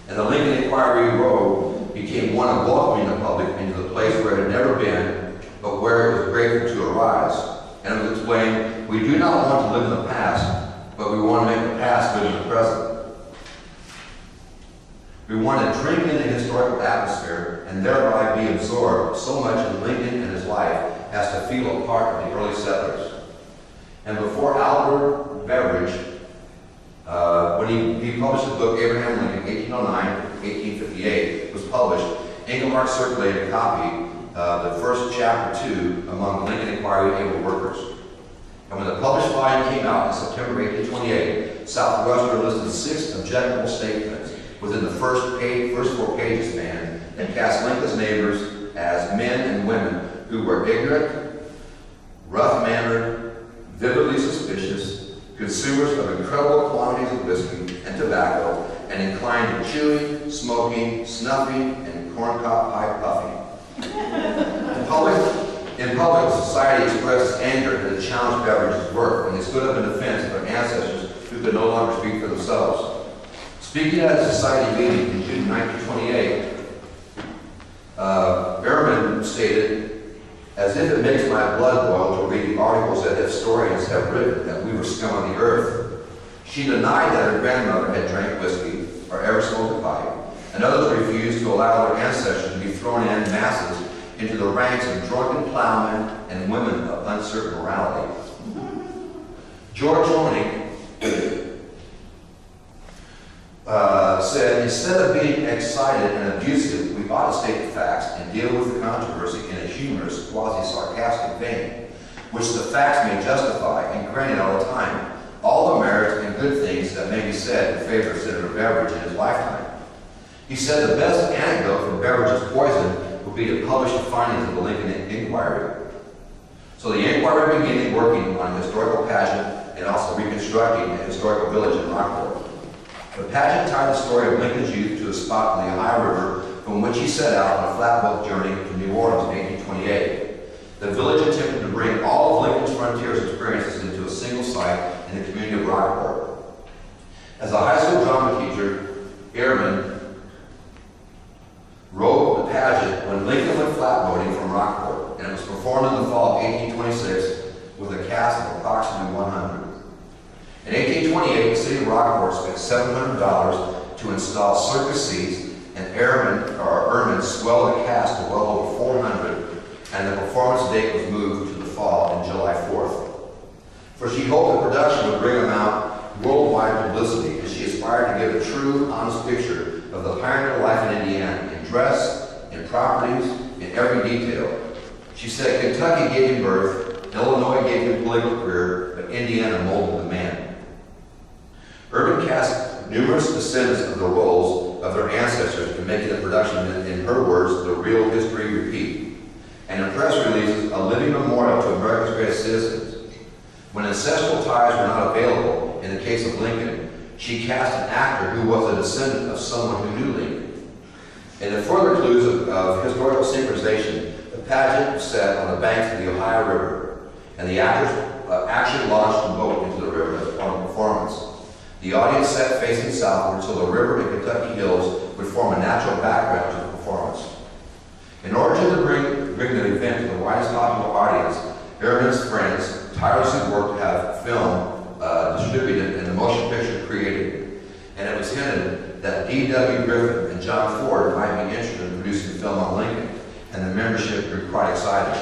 And the Lincoln Inquiry Road became one of welcoming the public into the place where it had never been, but where it was grateful to arise. And it was explained, we do not want to live in the past, but we want to make the past live in the present. We want to drink in the historical atmosphere and thereby be absorbed so much in Lincoln and his life as to feel a part of the early settlers. And before Albert Beveridge, uh, when he, he published the book Abraham Lincoln, 1809-1858, was published, Engelmark circulated a copy, uh, the first chapter two, among the Lincoln Inquiry able workers. And when the published volume came out in September 1828, Southwestern listed six objectionable statements within the first page, first four pages span and cast Lincoln's neighbors as men and women who were ignorant, rough-mannered, vividly suspicious, consumers of incredible quantities of whiskey and tobacco, and inclined to chewing, smoking, snuffing, and corncob pipe puffing. In public, in public, society expressed anger and the challenged Beveridge's work when they stood up in defense of their ancestors who could no longer speak for themselves. Speaking at a society meeting in June 1928, uh, Ehrmann stated, as if it makes my blood boil to read the articles that historians have written that we were scum on the earth. She denied that her grandmother had drank whiskey or ever smoked a pipe, and others refused to allow their ancestors to be thrown in masses into the ranks of drunken plowmen and women of uncertain morality. George Honig uh, said, instead of being excited and abusive, we ought to state the facts and deal with the controversy in a humorous, quasi-sarcastic vein, which the facts may justify, and granted all the time, all the merits and good things that may be said in favor of Senator Beveridge in his lifetime. He said the best antidote for Beveridge's poison would be to publish the findings of the Lincoln Inquiry. So the inquiry began working on a historical pageant and also reconstructing a historical village in Rockport. The pageant tied the story of Lincoln's youth to a spot on the Ohio River from which he set out on a flatboat journey to New Orleans in 1828. The village attempted to bring all of Lincoln's frontiers experiences into a single site in the community of Rockport. As a high school drama teacher, Ehrmann wrote the pageant when Lincoln went flatboating from Rockport, and it was performed in the fall of 1826 with a cast of approximately 100. In 1828, the city of Rockport spent $700 to install circus seats, and Ehrmann, or Ehrmann swelled the cast to well over 400, and the performance date was moved to the fall in July 4th. For she hoped the production would bring about worldwide publicity, and she aspired to give a true, honest picture of the pioneer life in Indiana, in dress, in properties, in every detail. She said Kentucky gave him birth, Illinois gave him political career, but Indiana molded the man. Ehrmann cast numerous descendants of the roles of their ancestors in making the production, in, her words, the real history repeat. And in press releases, a living memorial to America's greatest citizens. When ancestral ties were not available, in the case of Lincoln, she cast an actor who was a descendant of someone who knew Lincoln. In further clues of, of historical synchronization, the pageant was set on the banks of the Ohio River, and the actors uh, actually launched a boat into the river as part of the performance. The audience sat facing southward so the river and Kentucky hills would form a natural background to the performance. In order to bring, bring the event to the widest possible audience, Ehrmann's friends tirelessly worked to have film uh, distributed and the motion picture created. And it was hinted that D.W. Griffith and John Ford might be interested in producing a film on Lincoln, and the membership grew quite excited.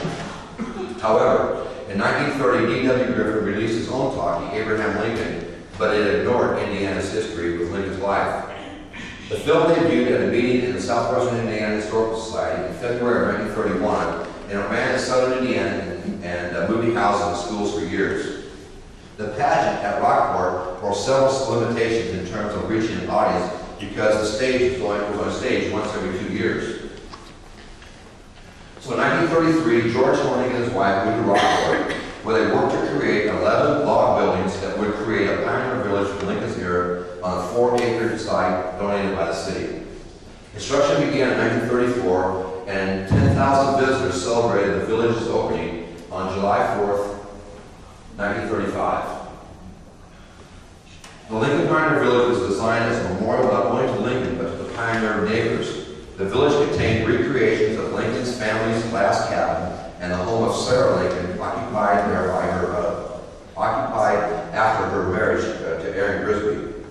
However, in 1930, D.W. Griffith released his own talkie, Abraham Lincoln, but it ignored Indiana's history with Lincoln's life. The film debuted at a meeting in the Southwestern Indiana Historical Society in February of 1931, and ran in southern Indiana and, and uh, movie houses and schools for years. The pageant at Rockport bore several limitations in terms of reaching an audience because the stage was only, was on stage once every two years. So in 1933, George Honig and his wife moved to Rockport, where they worked to create 11 log buildings that would create a pioneer village for Lincoln's era on a four-acre site donated by the city. Construction began in 1934, and 10,000 visitors celebrated the village's opening on July 4th, 1935. The Lincoln Pioneer Village was designed as a memorial not only to Lincoln, but to the pioneer neighbors. The village contained recreations of Lincoln's family's last cabin and the home of Sarah Lincoln, occupied there by her, uh, occupied after her marriage uh, to Aaron Grigsby.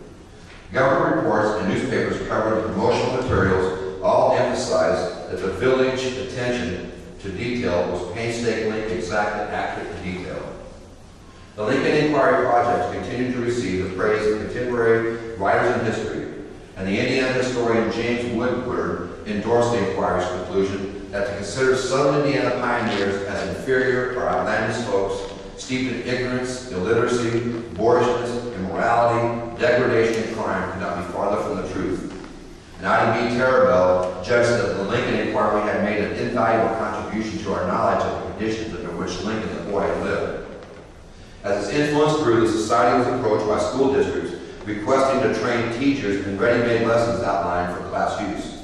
Government reports and newspapers covered the promotional materials all emphasized that the village attention to detail was painstakingly exact and accurate to detail. The Lincoln Inquiry Project continued to receive the praise of contemporary writers in history, and the Indiana historian James Woodburn endorsed the inquiry's conclusion that to consider southern Indiana pioneers as inferior or outlandish folks, steeped in ignorance, illiteracy, boorishness, immorality, degradation, and crime could not be farther from the truth. And Ida B. Tarbell judged that the Lincoln Inquiry had made an invaluable contribution to our knowledge of the conditions under which Lincoln the boy had lived. As its influence grew, the society was approached by school districts requesting to train teachers in ready-made lessons outlined for class use.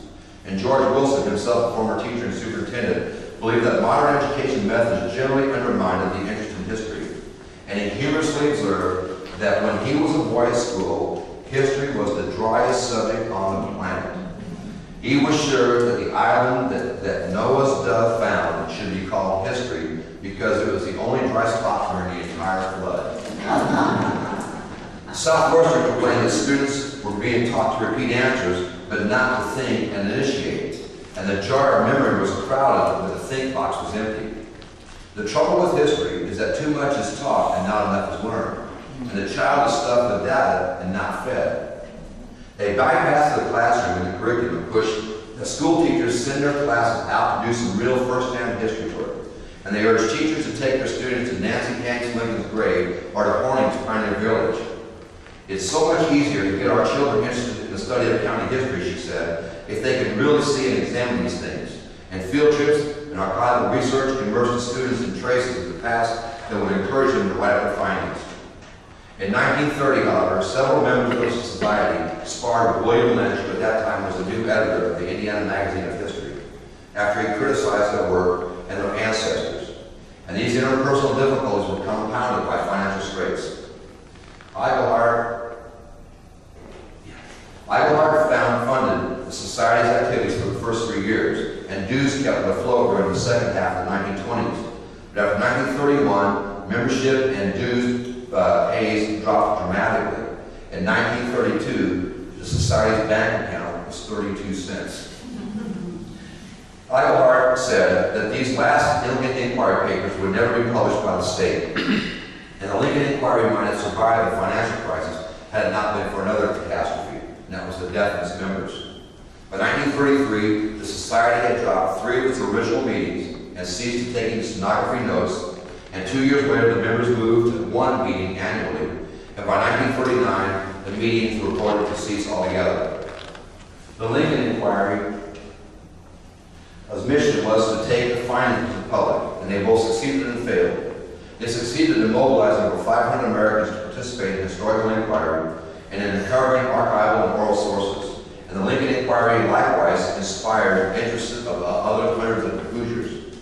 And George Wilson, himself a former teacher and superintendent, believed that modern education methods generally undermined the interest in history. And he humorously observed that when he was a boy at school, history was the driest subject on the planet. He was sure that the island that, that Noah's dove found should be called history because it was the only dry spot during the entire flood. Southwestern complained that students were being taught to repeat answers, but not to think and initiate. And the jar of memory was crowded, but the think box was empty. The trouble with history is that too much is taught and not enough is learned. And the child is stuffed with data and not fed. They bypass the classroom in the curriculum push the school teachers send their classes out to do some real first-hand history work. And they urge teachers to take their students to Nancy Hanks Lincoln's grave or to Honig's Pioneer Village. It's so much easier to get our children interested in the study of county history, she said, if they could really see and examine these things. And field trips and archival research immerse the students in traces of the past that would encourage them to write up their findings. In 1930, however, several members of the society sparred with William Lynch, who at that time was the new editor of the Indiana Magazine of History, after he criticized their work and their ancestors. And these interpersonal difficulties were compounded by financial straits. Iglehart, Iglehart found funded the society's activities for the first three years, and dues kept it afloat during the second half of the 1920s. But after 1931, membership and dues uh, pays dropped dramatically. In 1932, the society's bank account was 32 cents. Iglehart said that these last Lincoln Inquiry papers would never be published by the state. And the Lincoln Inquiry might have survived the financial crisis had it not been for another catastrophe, the death of its members. By 1933, the Society had dropped three of its original meetings and ceased taking stenography notes, and two years later, the members moved to one meeting annually, and by 1949, the meetings were reported to cease altogether. The Lincoln Inquiry mission was to take the findings to the public, and they both succeeded and failed. They succeeded in mobilizing over 500 Americans to participate in the historical inquiry and in uncovering archival and oral sources. And the Lincoln Inquiry likewise inspired interest of uh, other hundreds of Hoosiers.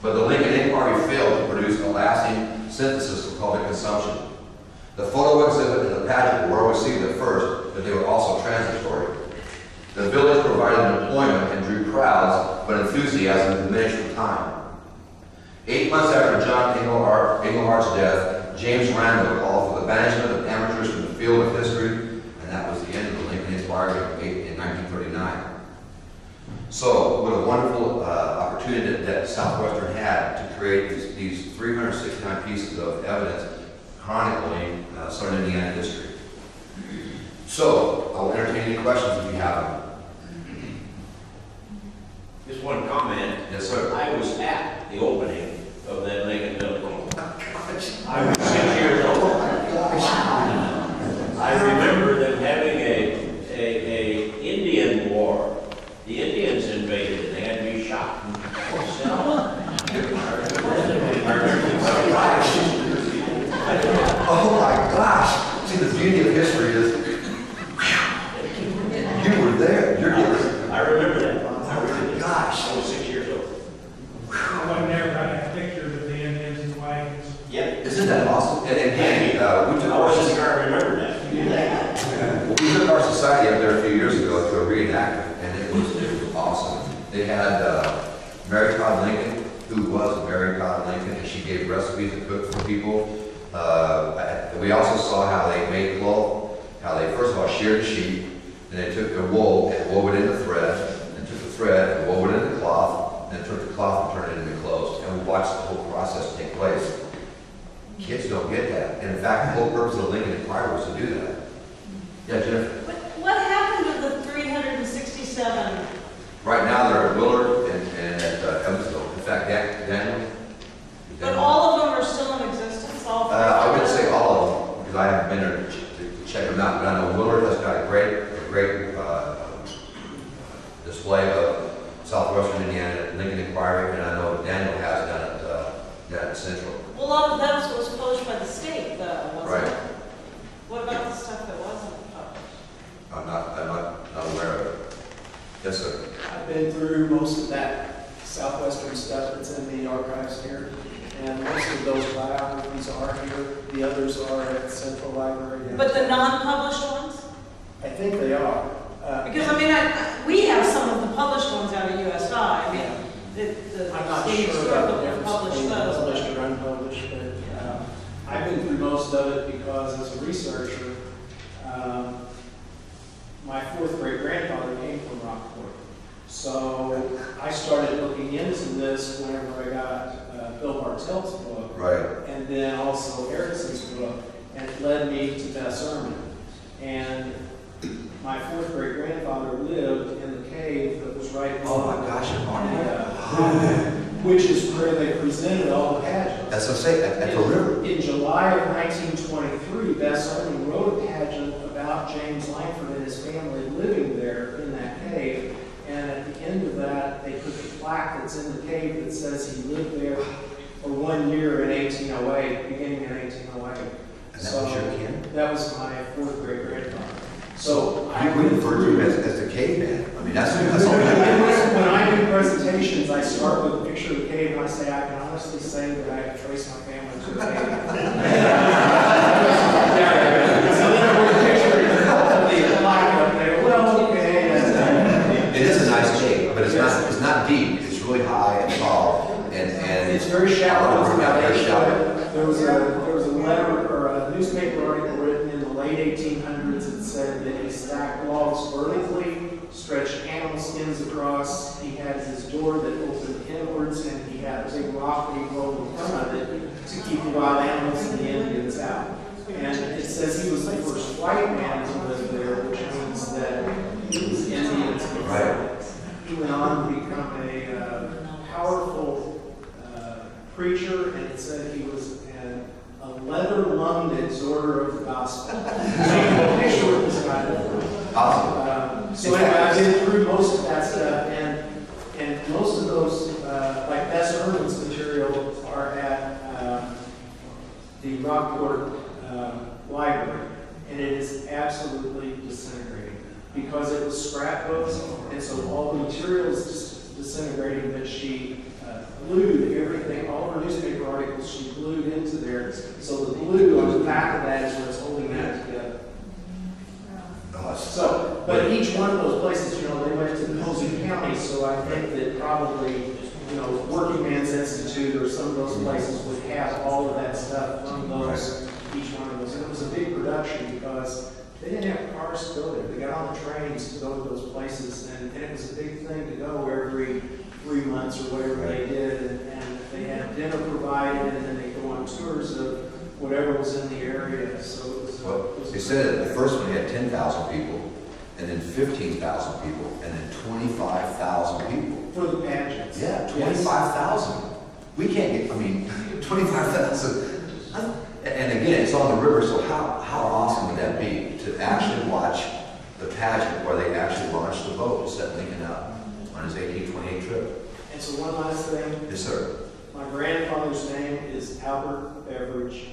But the Lincoln Inquiry failed to produce a lasting synthesis of public consumption. The photo exhibit and the pageant were received at first, but they were also transitory. The village provided employment and drew crowds, but enthusiasm diminished with time. Eight months after John Iglehart, Iglehart's death, James Randall called for the banishment of amateurs field of history, and that was the end of the Lincoln Inn in 1939. So what a wonderful uh, opportunity that Southwestern had to create these, these 369 pieces of evidence chronicling uh, Southern Indiana history. So I'll entertain any questions if you have them. Just one comment. Yes, sir. I was at the opening we also saw how they made cloth, how they, first of all, sheared the sheep, and they took the wool and wove it into thread, and took the thread and wove it into cloth, and then took the cloth and turned it into clothes. And we watched the whole process take place. Kids don't get that. And in fact, the whole purpose of the Lincoln Inquirer was to do that. Yeah, Jennifer? What what happened to the 367? Right now, they're at Willard and, and at uh, Evansville. In fact, Dan- Daniel? But all of them are still in existence, all Uh, I wouldn't say all of them, because I haven't been there to ch- to check them out, but I know Willard has got a great, a great, uh, display of southwestern Indiana Lincoln Inquiry, and I know Daniel has down at, uh, down at Central. Well, a lot of that was published by the state, though, wasn't Right. it? What about the stuff that wasn't published? I'm not, I'm not, not aware of it. Yes, sir. I've been through most of that southwestern stuff that's in the archives here, and most of those biographies are here. The others are at Central Library. and- But the non-published ones? I think they are. Uh, Because, I mean, I, we have some of the published ones out of USI, I mean, the, the I'm not state sure about the historical difference published between those. published but- or unpublished, but uh, I've been through most of it because as a researcher, um, my fourth great grandfather came from Rockport. So I started looking into this whenever I got uh, Bill Bartelt's book, Right. and then also Erekson's book, and it led me to Bess Ehrmann. And my fourth great grandfather lived in the cave that was right. Oh my gosh, it. Which is where they presented all the pageants. That's what I say, at, at. In July of 1923, Bess Ehrmann wrote a pageant about James Langford and his family living there in that cave. And at the end of that, they put the plaque that's in the cave that says he lived there for one year in 1808, beginning in 1808. And that was your kin? That was my fourth great grandfather. So I I would refer to him as, as the caveman. I mean, that's, that's all. Presentations, I start with a picture of the cave, and I say, I can honestly say that I have traced my family to the cave. So then with a picture of the plaque up there, well, okay, and, It is a nice cave, but it's not, it's not deep. It's really high and tall, and, uh, and It's very shallow. It's about very shallow. There was a, there was a letter or a newspaper article written in the late eighteen hundreds that said that he stacked logs vertically, stretched animal skins across, he had his door that opened inwards, and he had a big rock that he rolled in front of it to keep the wild animals and the Indians out. And it says he was the first white man to live there, which means that it was Indians before. Right. He went on to become a uh, powerful uh, preacher, and it said he was an, a leather-lunged exhorter of the gospel. So you picture what this guy was. awesome. Um, So anyway, I've been through most of that stuff, and, most of those, uh, like Bess Ehrmann's material are at um, the Rockport um, Library, and it is absolutely disintegrating, because it was scrapbooks, and so all the material is disintegrating, that she uh, glued everything, all her newspaper articles, she glued into there, so the glue on the back of that is what's holding that together. It's- So, but each one of those places, you know, they went to Posey County, so I think that probably, you know, Working Man's Institute or some of those places would have all of that stuff from those, each one of those. And it was a big production because they didn't have cars to go there. They got on the trains to go to those places, and, and it was a big thing to go every three months or whatever they did, and, and they had dinner provided, and then they go on tours of whatever was in the area, so it was. Well, it they said that the first one had ten thousand people, and then fifteen thousand people, and then twenty-five thousand people. For the pageants. Yeah, Yes. twenty-five thousand. We can't get, I mean, twenty-five thousand. And again, it's on the river, so how, how awesome would that be to actually watch the pageant where they actually launch the boat, to set Lincoln up on his eighteen twenty-eight trip? And so one last thing, Yes, sir. my grandfather's name is Albert Beveridge.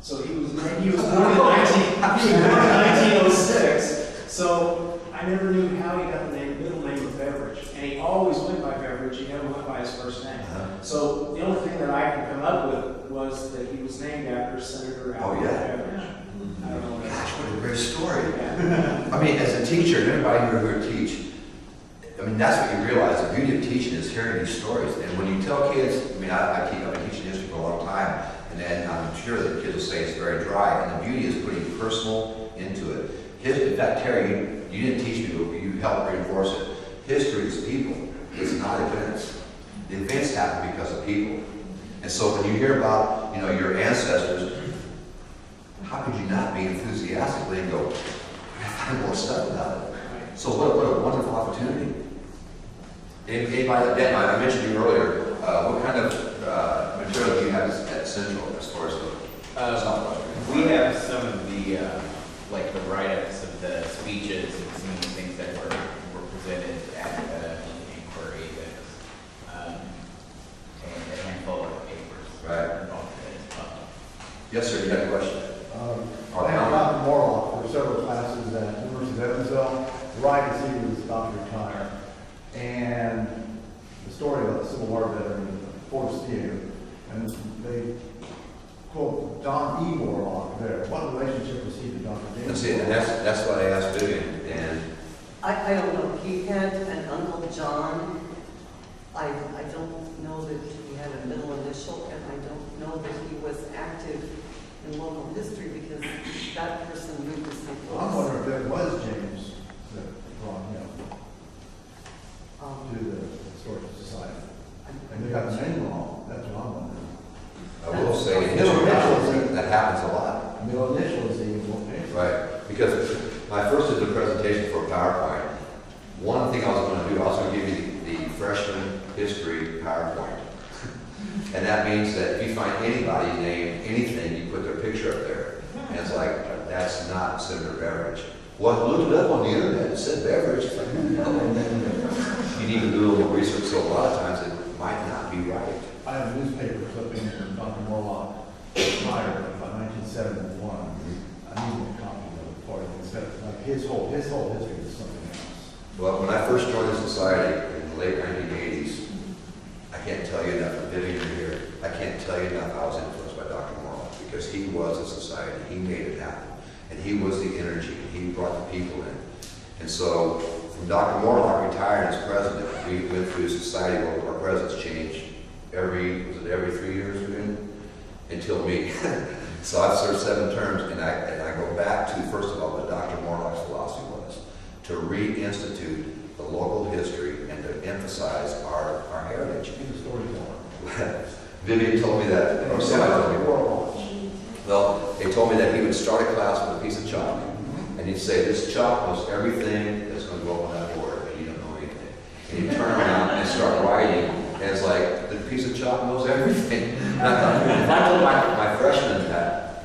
So he was, he was born in nineteen, he was born in nineteen oh six, so I never knew how he got the name, middle name of Beveridge. And he always went by Beveridge, he never went by his first name. Uh-huh. So the only thing that I could come up with was that he was named after Senator Oh, yeah. Beveridge. Don't. Gosh, what a great story. Yeah. I mean, as a teacher, and everybody who here teach, I mean, that's what you realize, the beauty of teaching is hearing these stories. And when you tell kids, I mean, I, I teach, I've been teaching history for a long time, and then I'm sure that kids will say it's very dry, and the beauty is putting personal into it. His, in fact, Terry, you, you didn't teach me, but you helped reinforce it. History is people, it's not events. The events happen because of people. And so when you hear about, you know, your ancestors, how could you not be enthusiastically and go, I find more stuff about it? So what, what a wonderful opportunity. Any- Anybody, Dan, I mentioned you earlier, uh, what kind of, uh, material do you have at Central as far as the Uh, Southwest? we have some of the, uh, like the write-ups of the speeches and some of the things that were, were presented at the inquiry that, um, and a handful of papers. Right. involved in it as well. Yes, sir, you had a question? Um, I yeah. have Dr. Morlock for several classes at University of Evansville, right as he was about to retire. And the story about the Civil War veteran, Forrest Theater. and they quote Don E. Morlock there. What relationship was he to Dr. James? That's it, and that's, that's what I asked Vivian, and I, I don't know, he had an Uncle John. I, I don't know that he had a middle initial, and I don't know that he was active in local history because that person moved to St. I'm wondering if it was James that brought him Um, to the Historical Society. And they got the name wrong, that's what I'm wondering. I will say, in that that happens a lot. Middle initial is the Wolf name. Right, because I first did a presentation for PowerPoint, one thing I was gonna do, I was gonna give you the freshman history PowerPoint. And that means that if you find anybody named anything, you put their picture up there. And it's like, that's not Senator Beveridge. Well, I looked it up on the internet, it said Beveridge. It's like, no. You need to do a little research, so a lot of times it might not be right. I have a newspaper clipping from Dr. Morlock, retired about nineteen seventy-one. I need a copy of it for you, it's got, like, his whole, his whole history is something else. Well, when I first joined the society in the late nineteen eighties, I can't tell you enough, Vivian here, I can't tell you enough, I was influenced by Dr. Morlock, because he was a society, he made it happen. And he was the energy, and he brought the people in. And so, from Dr. Morlock retired as president, we went through a society where our presidents changed every, was it every three years? Until me. So I've served seven terms, and I, and I go back to, first of all, what Dr. Morlock's philosophy was, to reinstitute the local history and to emphasize our, our heritage. He's a storyteller. Vivian told me that, or somebody told me, well, they told me that he would start a class with a piece of chalk, and he'd say, this chalk knows everything that's gonna go on that board, but you don't know anything. And he'd turn around and start writing, and it's like, piece of chalk knows everything. And I thought, if I told my, my freshmen that,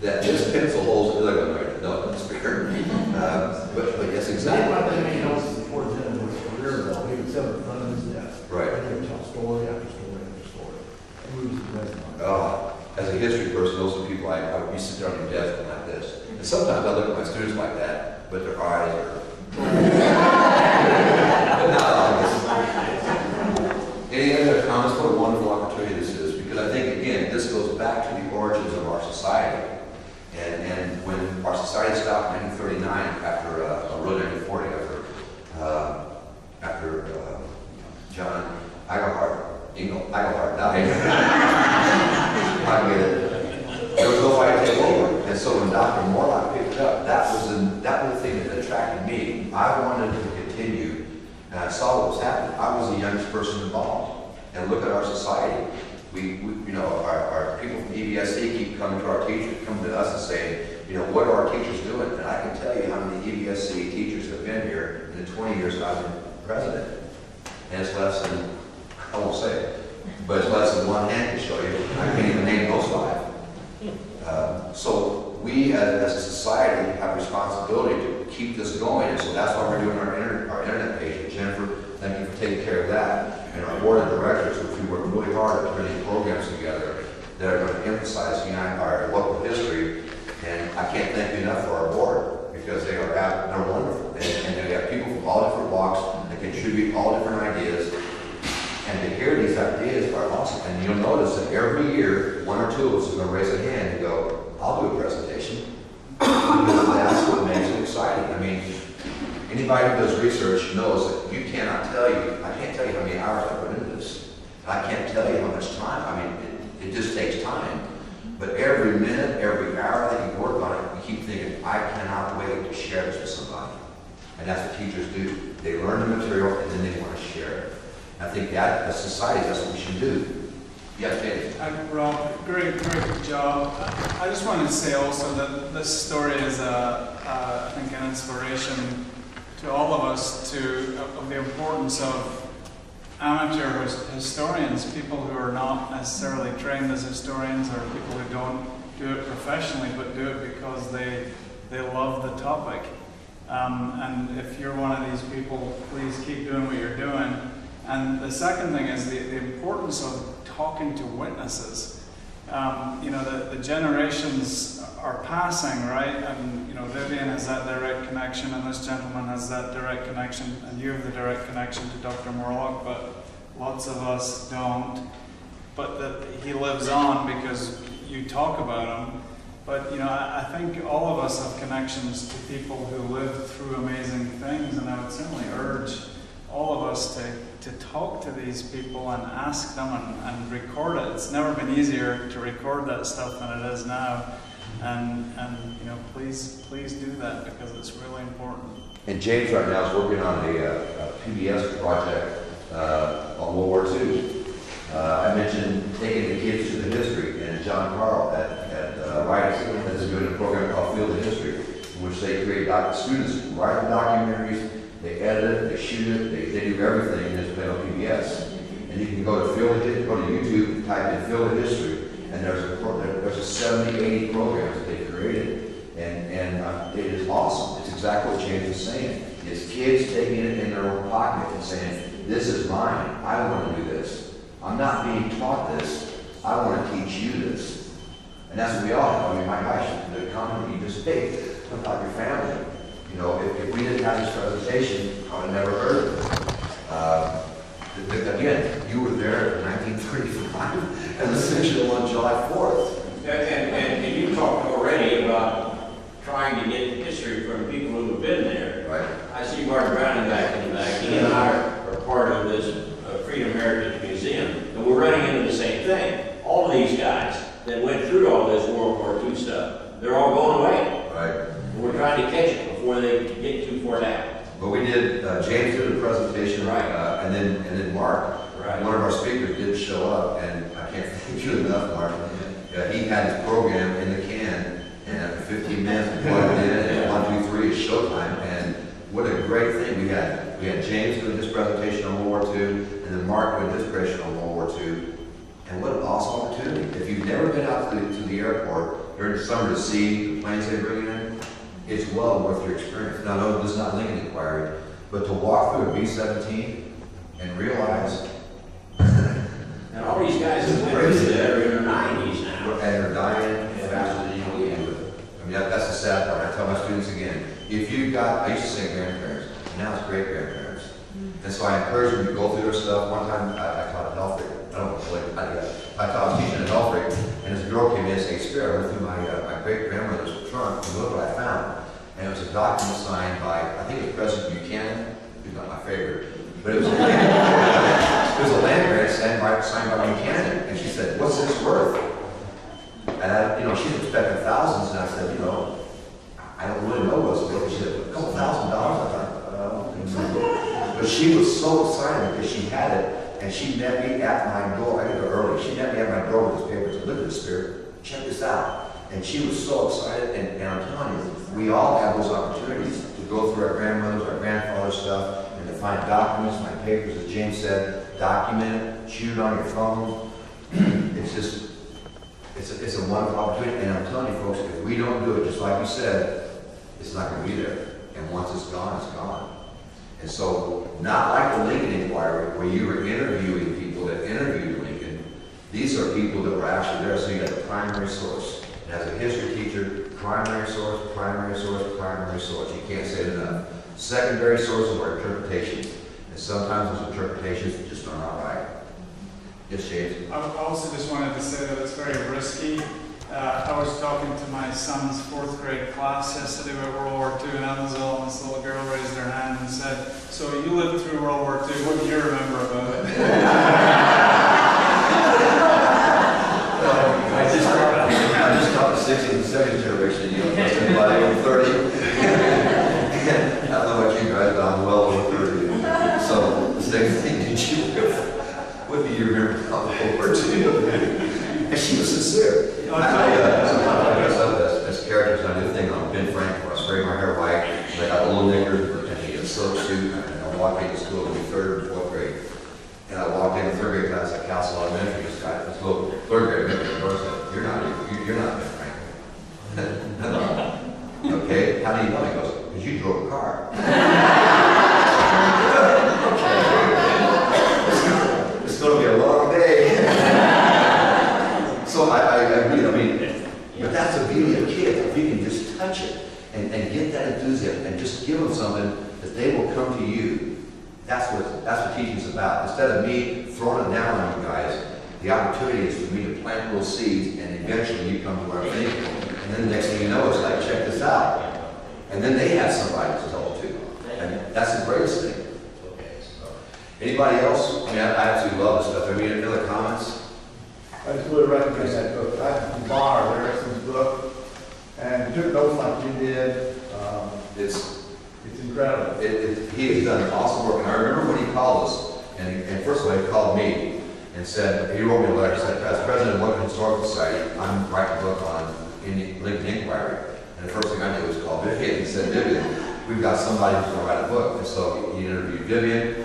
that this pencil holds, they're gonna no, it's fair. Uh, But, but yes, He didn't exactly. write that many notes towards the end of his career, though, he would sit in front of his desk. Right. And he would tell story after story after story. And we was the best one. Oh, as a history person, those are people I, I, you sit there on your desk and like this. And sometimes I look at my students like that, but their eyes are. But not always. Any other comments? What a wonderful opportunity this is, because I think, again, this goes back to the origins of our society. And, and when our society stopped in 1939, after, uh, uh, really 1940, after, uh, after, uh, John Iglehart, Ingle, Iglehart died. I get it. There was no fight to take over. And so when Dr. Morlock picked it up, that was the, that was the thing that attracted me. I wanted to continue, and and I saw what was happening. I was the youngest person involved. And look at our society. We, we you know, our, our people from E EVSC keep coming to our teachers, coming to us and saying, you know, what are our teachers doing? And I can tell you how many E EVSC teachers have been here in the 20 years I've been president. And it's less than, I won't say it, but it's less than one hand to show you. I can't even name those five. Um, So we as, as a society have responsibility to keep this going, and so that's why we're doing our internet, our internet page. And Jennifer, thank you for taking care of that. And our board of directors, which we work really hard at putting programs together that are going to emphasize United, our local history. And I can't thank you enough for our board, because they are, ab- they're wonderful. And, and they have people from all different walks that contribute all different ideas. And to hear these ideas are awesome. And you'll notice that every year, one or two of us are going to raise a hand and go, I'll do a presentation. Because that's what makes it exciting. I mean, anybody who does research knows that you cannot tell you, I can't tell you how many hours I put into this. I can't tell you how much time. I mean, it, it just takes time. But every minute, every hour that you work on it, you keep thinking, I cannot wait to share this with somebody. And that's what teachers do. They learn the material and then they want to share it. I think that, as society, that's what we should do. Yeah, Dave? Uh, Rob, great, great job. I just wanted to say also that this story is, a, a, I think, an inspiration to all of us to of the importance of amateur historians, people who are not necessarily trained as historians, or people who don't do it professionally, but do it because they they love the topic. Um, and if you're one of these people, please keep doing what you're doing. And the second thing is the, the importance of talking to witnesses. Um, you know, the, the generations are passing, right? And, you know, Vivian has that direct connection, and this gentleman has that direct connection, and you have the direct connection to Dr. Morlock, but lots of us don't. But that he lives on because you talk about him. But, you know, I, I think all of us have connections to people who lived through amazing things, and I would certainly urge all of us to, to talk to these people and ask them and, and record it. It's never been easier to record that stuff than it is now. And, and you know, please, please do that because it's really important. And James right now is working on a, uh, a PBS project uh, on World War II. Uh, I mentioned taking the kids to the history, and John Carl at, at Rice is doing a program called Field of History, in which they create doc- students write the documentaries, they edit it, they shoot it, they, they do everything, and it's been on PBS. And you can go to Field of, go to YouTube, type in Field of History, and there's a, pro- there's a 70, 80 programs that they've created. And, and uh, it is awesome. It's exactly what James is saying. It's kids taking it in their own pocket and saying, this is mine. I want to do this. I'm not being taught this. I want to teach you this. And that's what we all have. I mean, my gosh, the you just made about your family. You know, if, if we didn't have this presentation, I would have never heard of it. Uh, Again, you were there in 1935 and the censure on July 4th. And, and, and you talked already about trying to get history from people who have been there. Right? I see Mark Browning back in the back. He and I are, are part of this uh, Freedom Heritage Museum, and we're running into the same thing. All of these guys that went through all this World War II stuff, they're all going away. Right. And we're trying to catch them before they get too far down. But we did, uh, James did a presentation, Right. uh, and then, and then Mark, Right. one of our speakers didn't show up, and I can't thank you enough, Mark. Uh, he had his program in the can, and after fifteen minutes, we plugged it in, and one, two, three is showtime, and what a great thing we had. We had James doing his presentation on World War II, and then Mark doing his presentation on World War II. And what an awesome opportunity. If you've never been out to the, to the airport during the summer to see the planes they bring in, it's well worth your experience. Now, no, this is not Lincoln Inquiry, but to walk through a B-17 and realize, And all these guys that went through that are in their nineties now. and they're dying faster than you believe. I mean, that, that's the sad part. I tell my students again, if you've got, I used to say grandparents, now it's great grandparents. Mm. And so I encourage them to go through their stuff. One time, I, I taught at Elfrey. I don't know what I did. I was teaching Elfrey, and this girl came in and said, Spirit, I through my, uh, my great grandmother's trunk, and look what I found. And it was a document signed by, I think it was President Buchanan, who's not my favorite, but it was, a it was a land grant signed by, signed by Buchanan. And she said, what's this worth? And I, you know, she's expecting thousands, and I said, you know, I don't really know what's worth. She said, a couple thousand dollars. I thought, uh, But she was so excited because she had it, and she met me at my door, I got there early, she met me at my door with this paper, said, look at this, Spirit, check this out. And she was so excited, and, and I'm telling you, we all have those opportunities to go through our grandmother's, our grandfather's stuff, and to find documents, my papers, as James said, document it, shoot it on your phone. It's just, it's a, it's a wonderful opportunity, and I'm telling you folks, if we don't do it, just like you said, it's not gonna be there. And once it's gone, it's gone. And so, not like the Lincoln Inquiry, where you were interviewing people that interviewed Lincoln, these are people that were actually there, so you got the primary source. And as a history teacher, primary source, primary source, primary source, you can't say it enough. Secondary sources are interpretations, and sometimes those interpretations just are not right. Yes, James? I also just wanted to say that it's very risky. Uh, I was talking to my son's fourth grade class yesterday about World War II in Amazon, and this little girl raised her hand and said, So you lived through World War II, what do you remember about it? I just got the 60s and seventh generation, you know, by 30. I'm thinking. And then the next thing you know, it's like, check this out. And then they have somebody to tell to. And that's the greatest thing. Anybody else? I mean, I I absolutely love this stuff. Any other comments? I just really recommend that book. I borrowed Erekson's book and took notes like you did. Um, It's, It's incredible. it, it, he has done awesome work. And I remember when he called us, and, and first of all, he called me and said, he wrote me a letter, he said, as president of Lincoln Historical Society, I'm writing a book on Indi- Lincoln Inquiry. And the first thing I did was call Vivian, he said, Vivian, we've got somebody who's gonna write a book. And so he interviewed Vivian,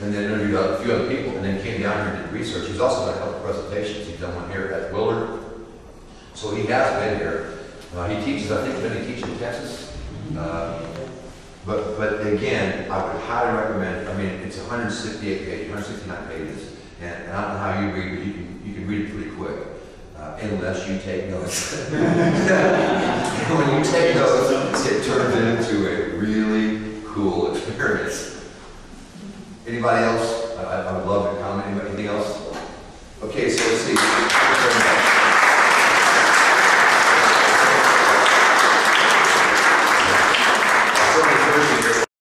and then interviewed a few other people, and then came down here and did research. He's also done a couple presentations. He's done one here at Willard. So he has been here. Uh, he teaches, I think, did he teach in Texas? Uh, But, but again, I would highly recommend, I mean, it's 168 pages, 169 pages. And and I don't know how you read, but you can, you can read it pretty quick, uh, unless you take notes. When you take notes, it turns into a really cool experience. Anybody else? I, I I would love to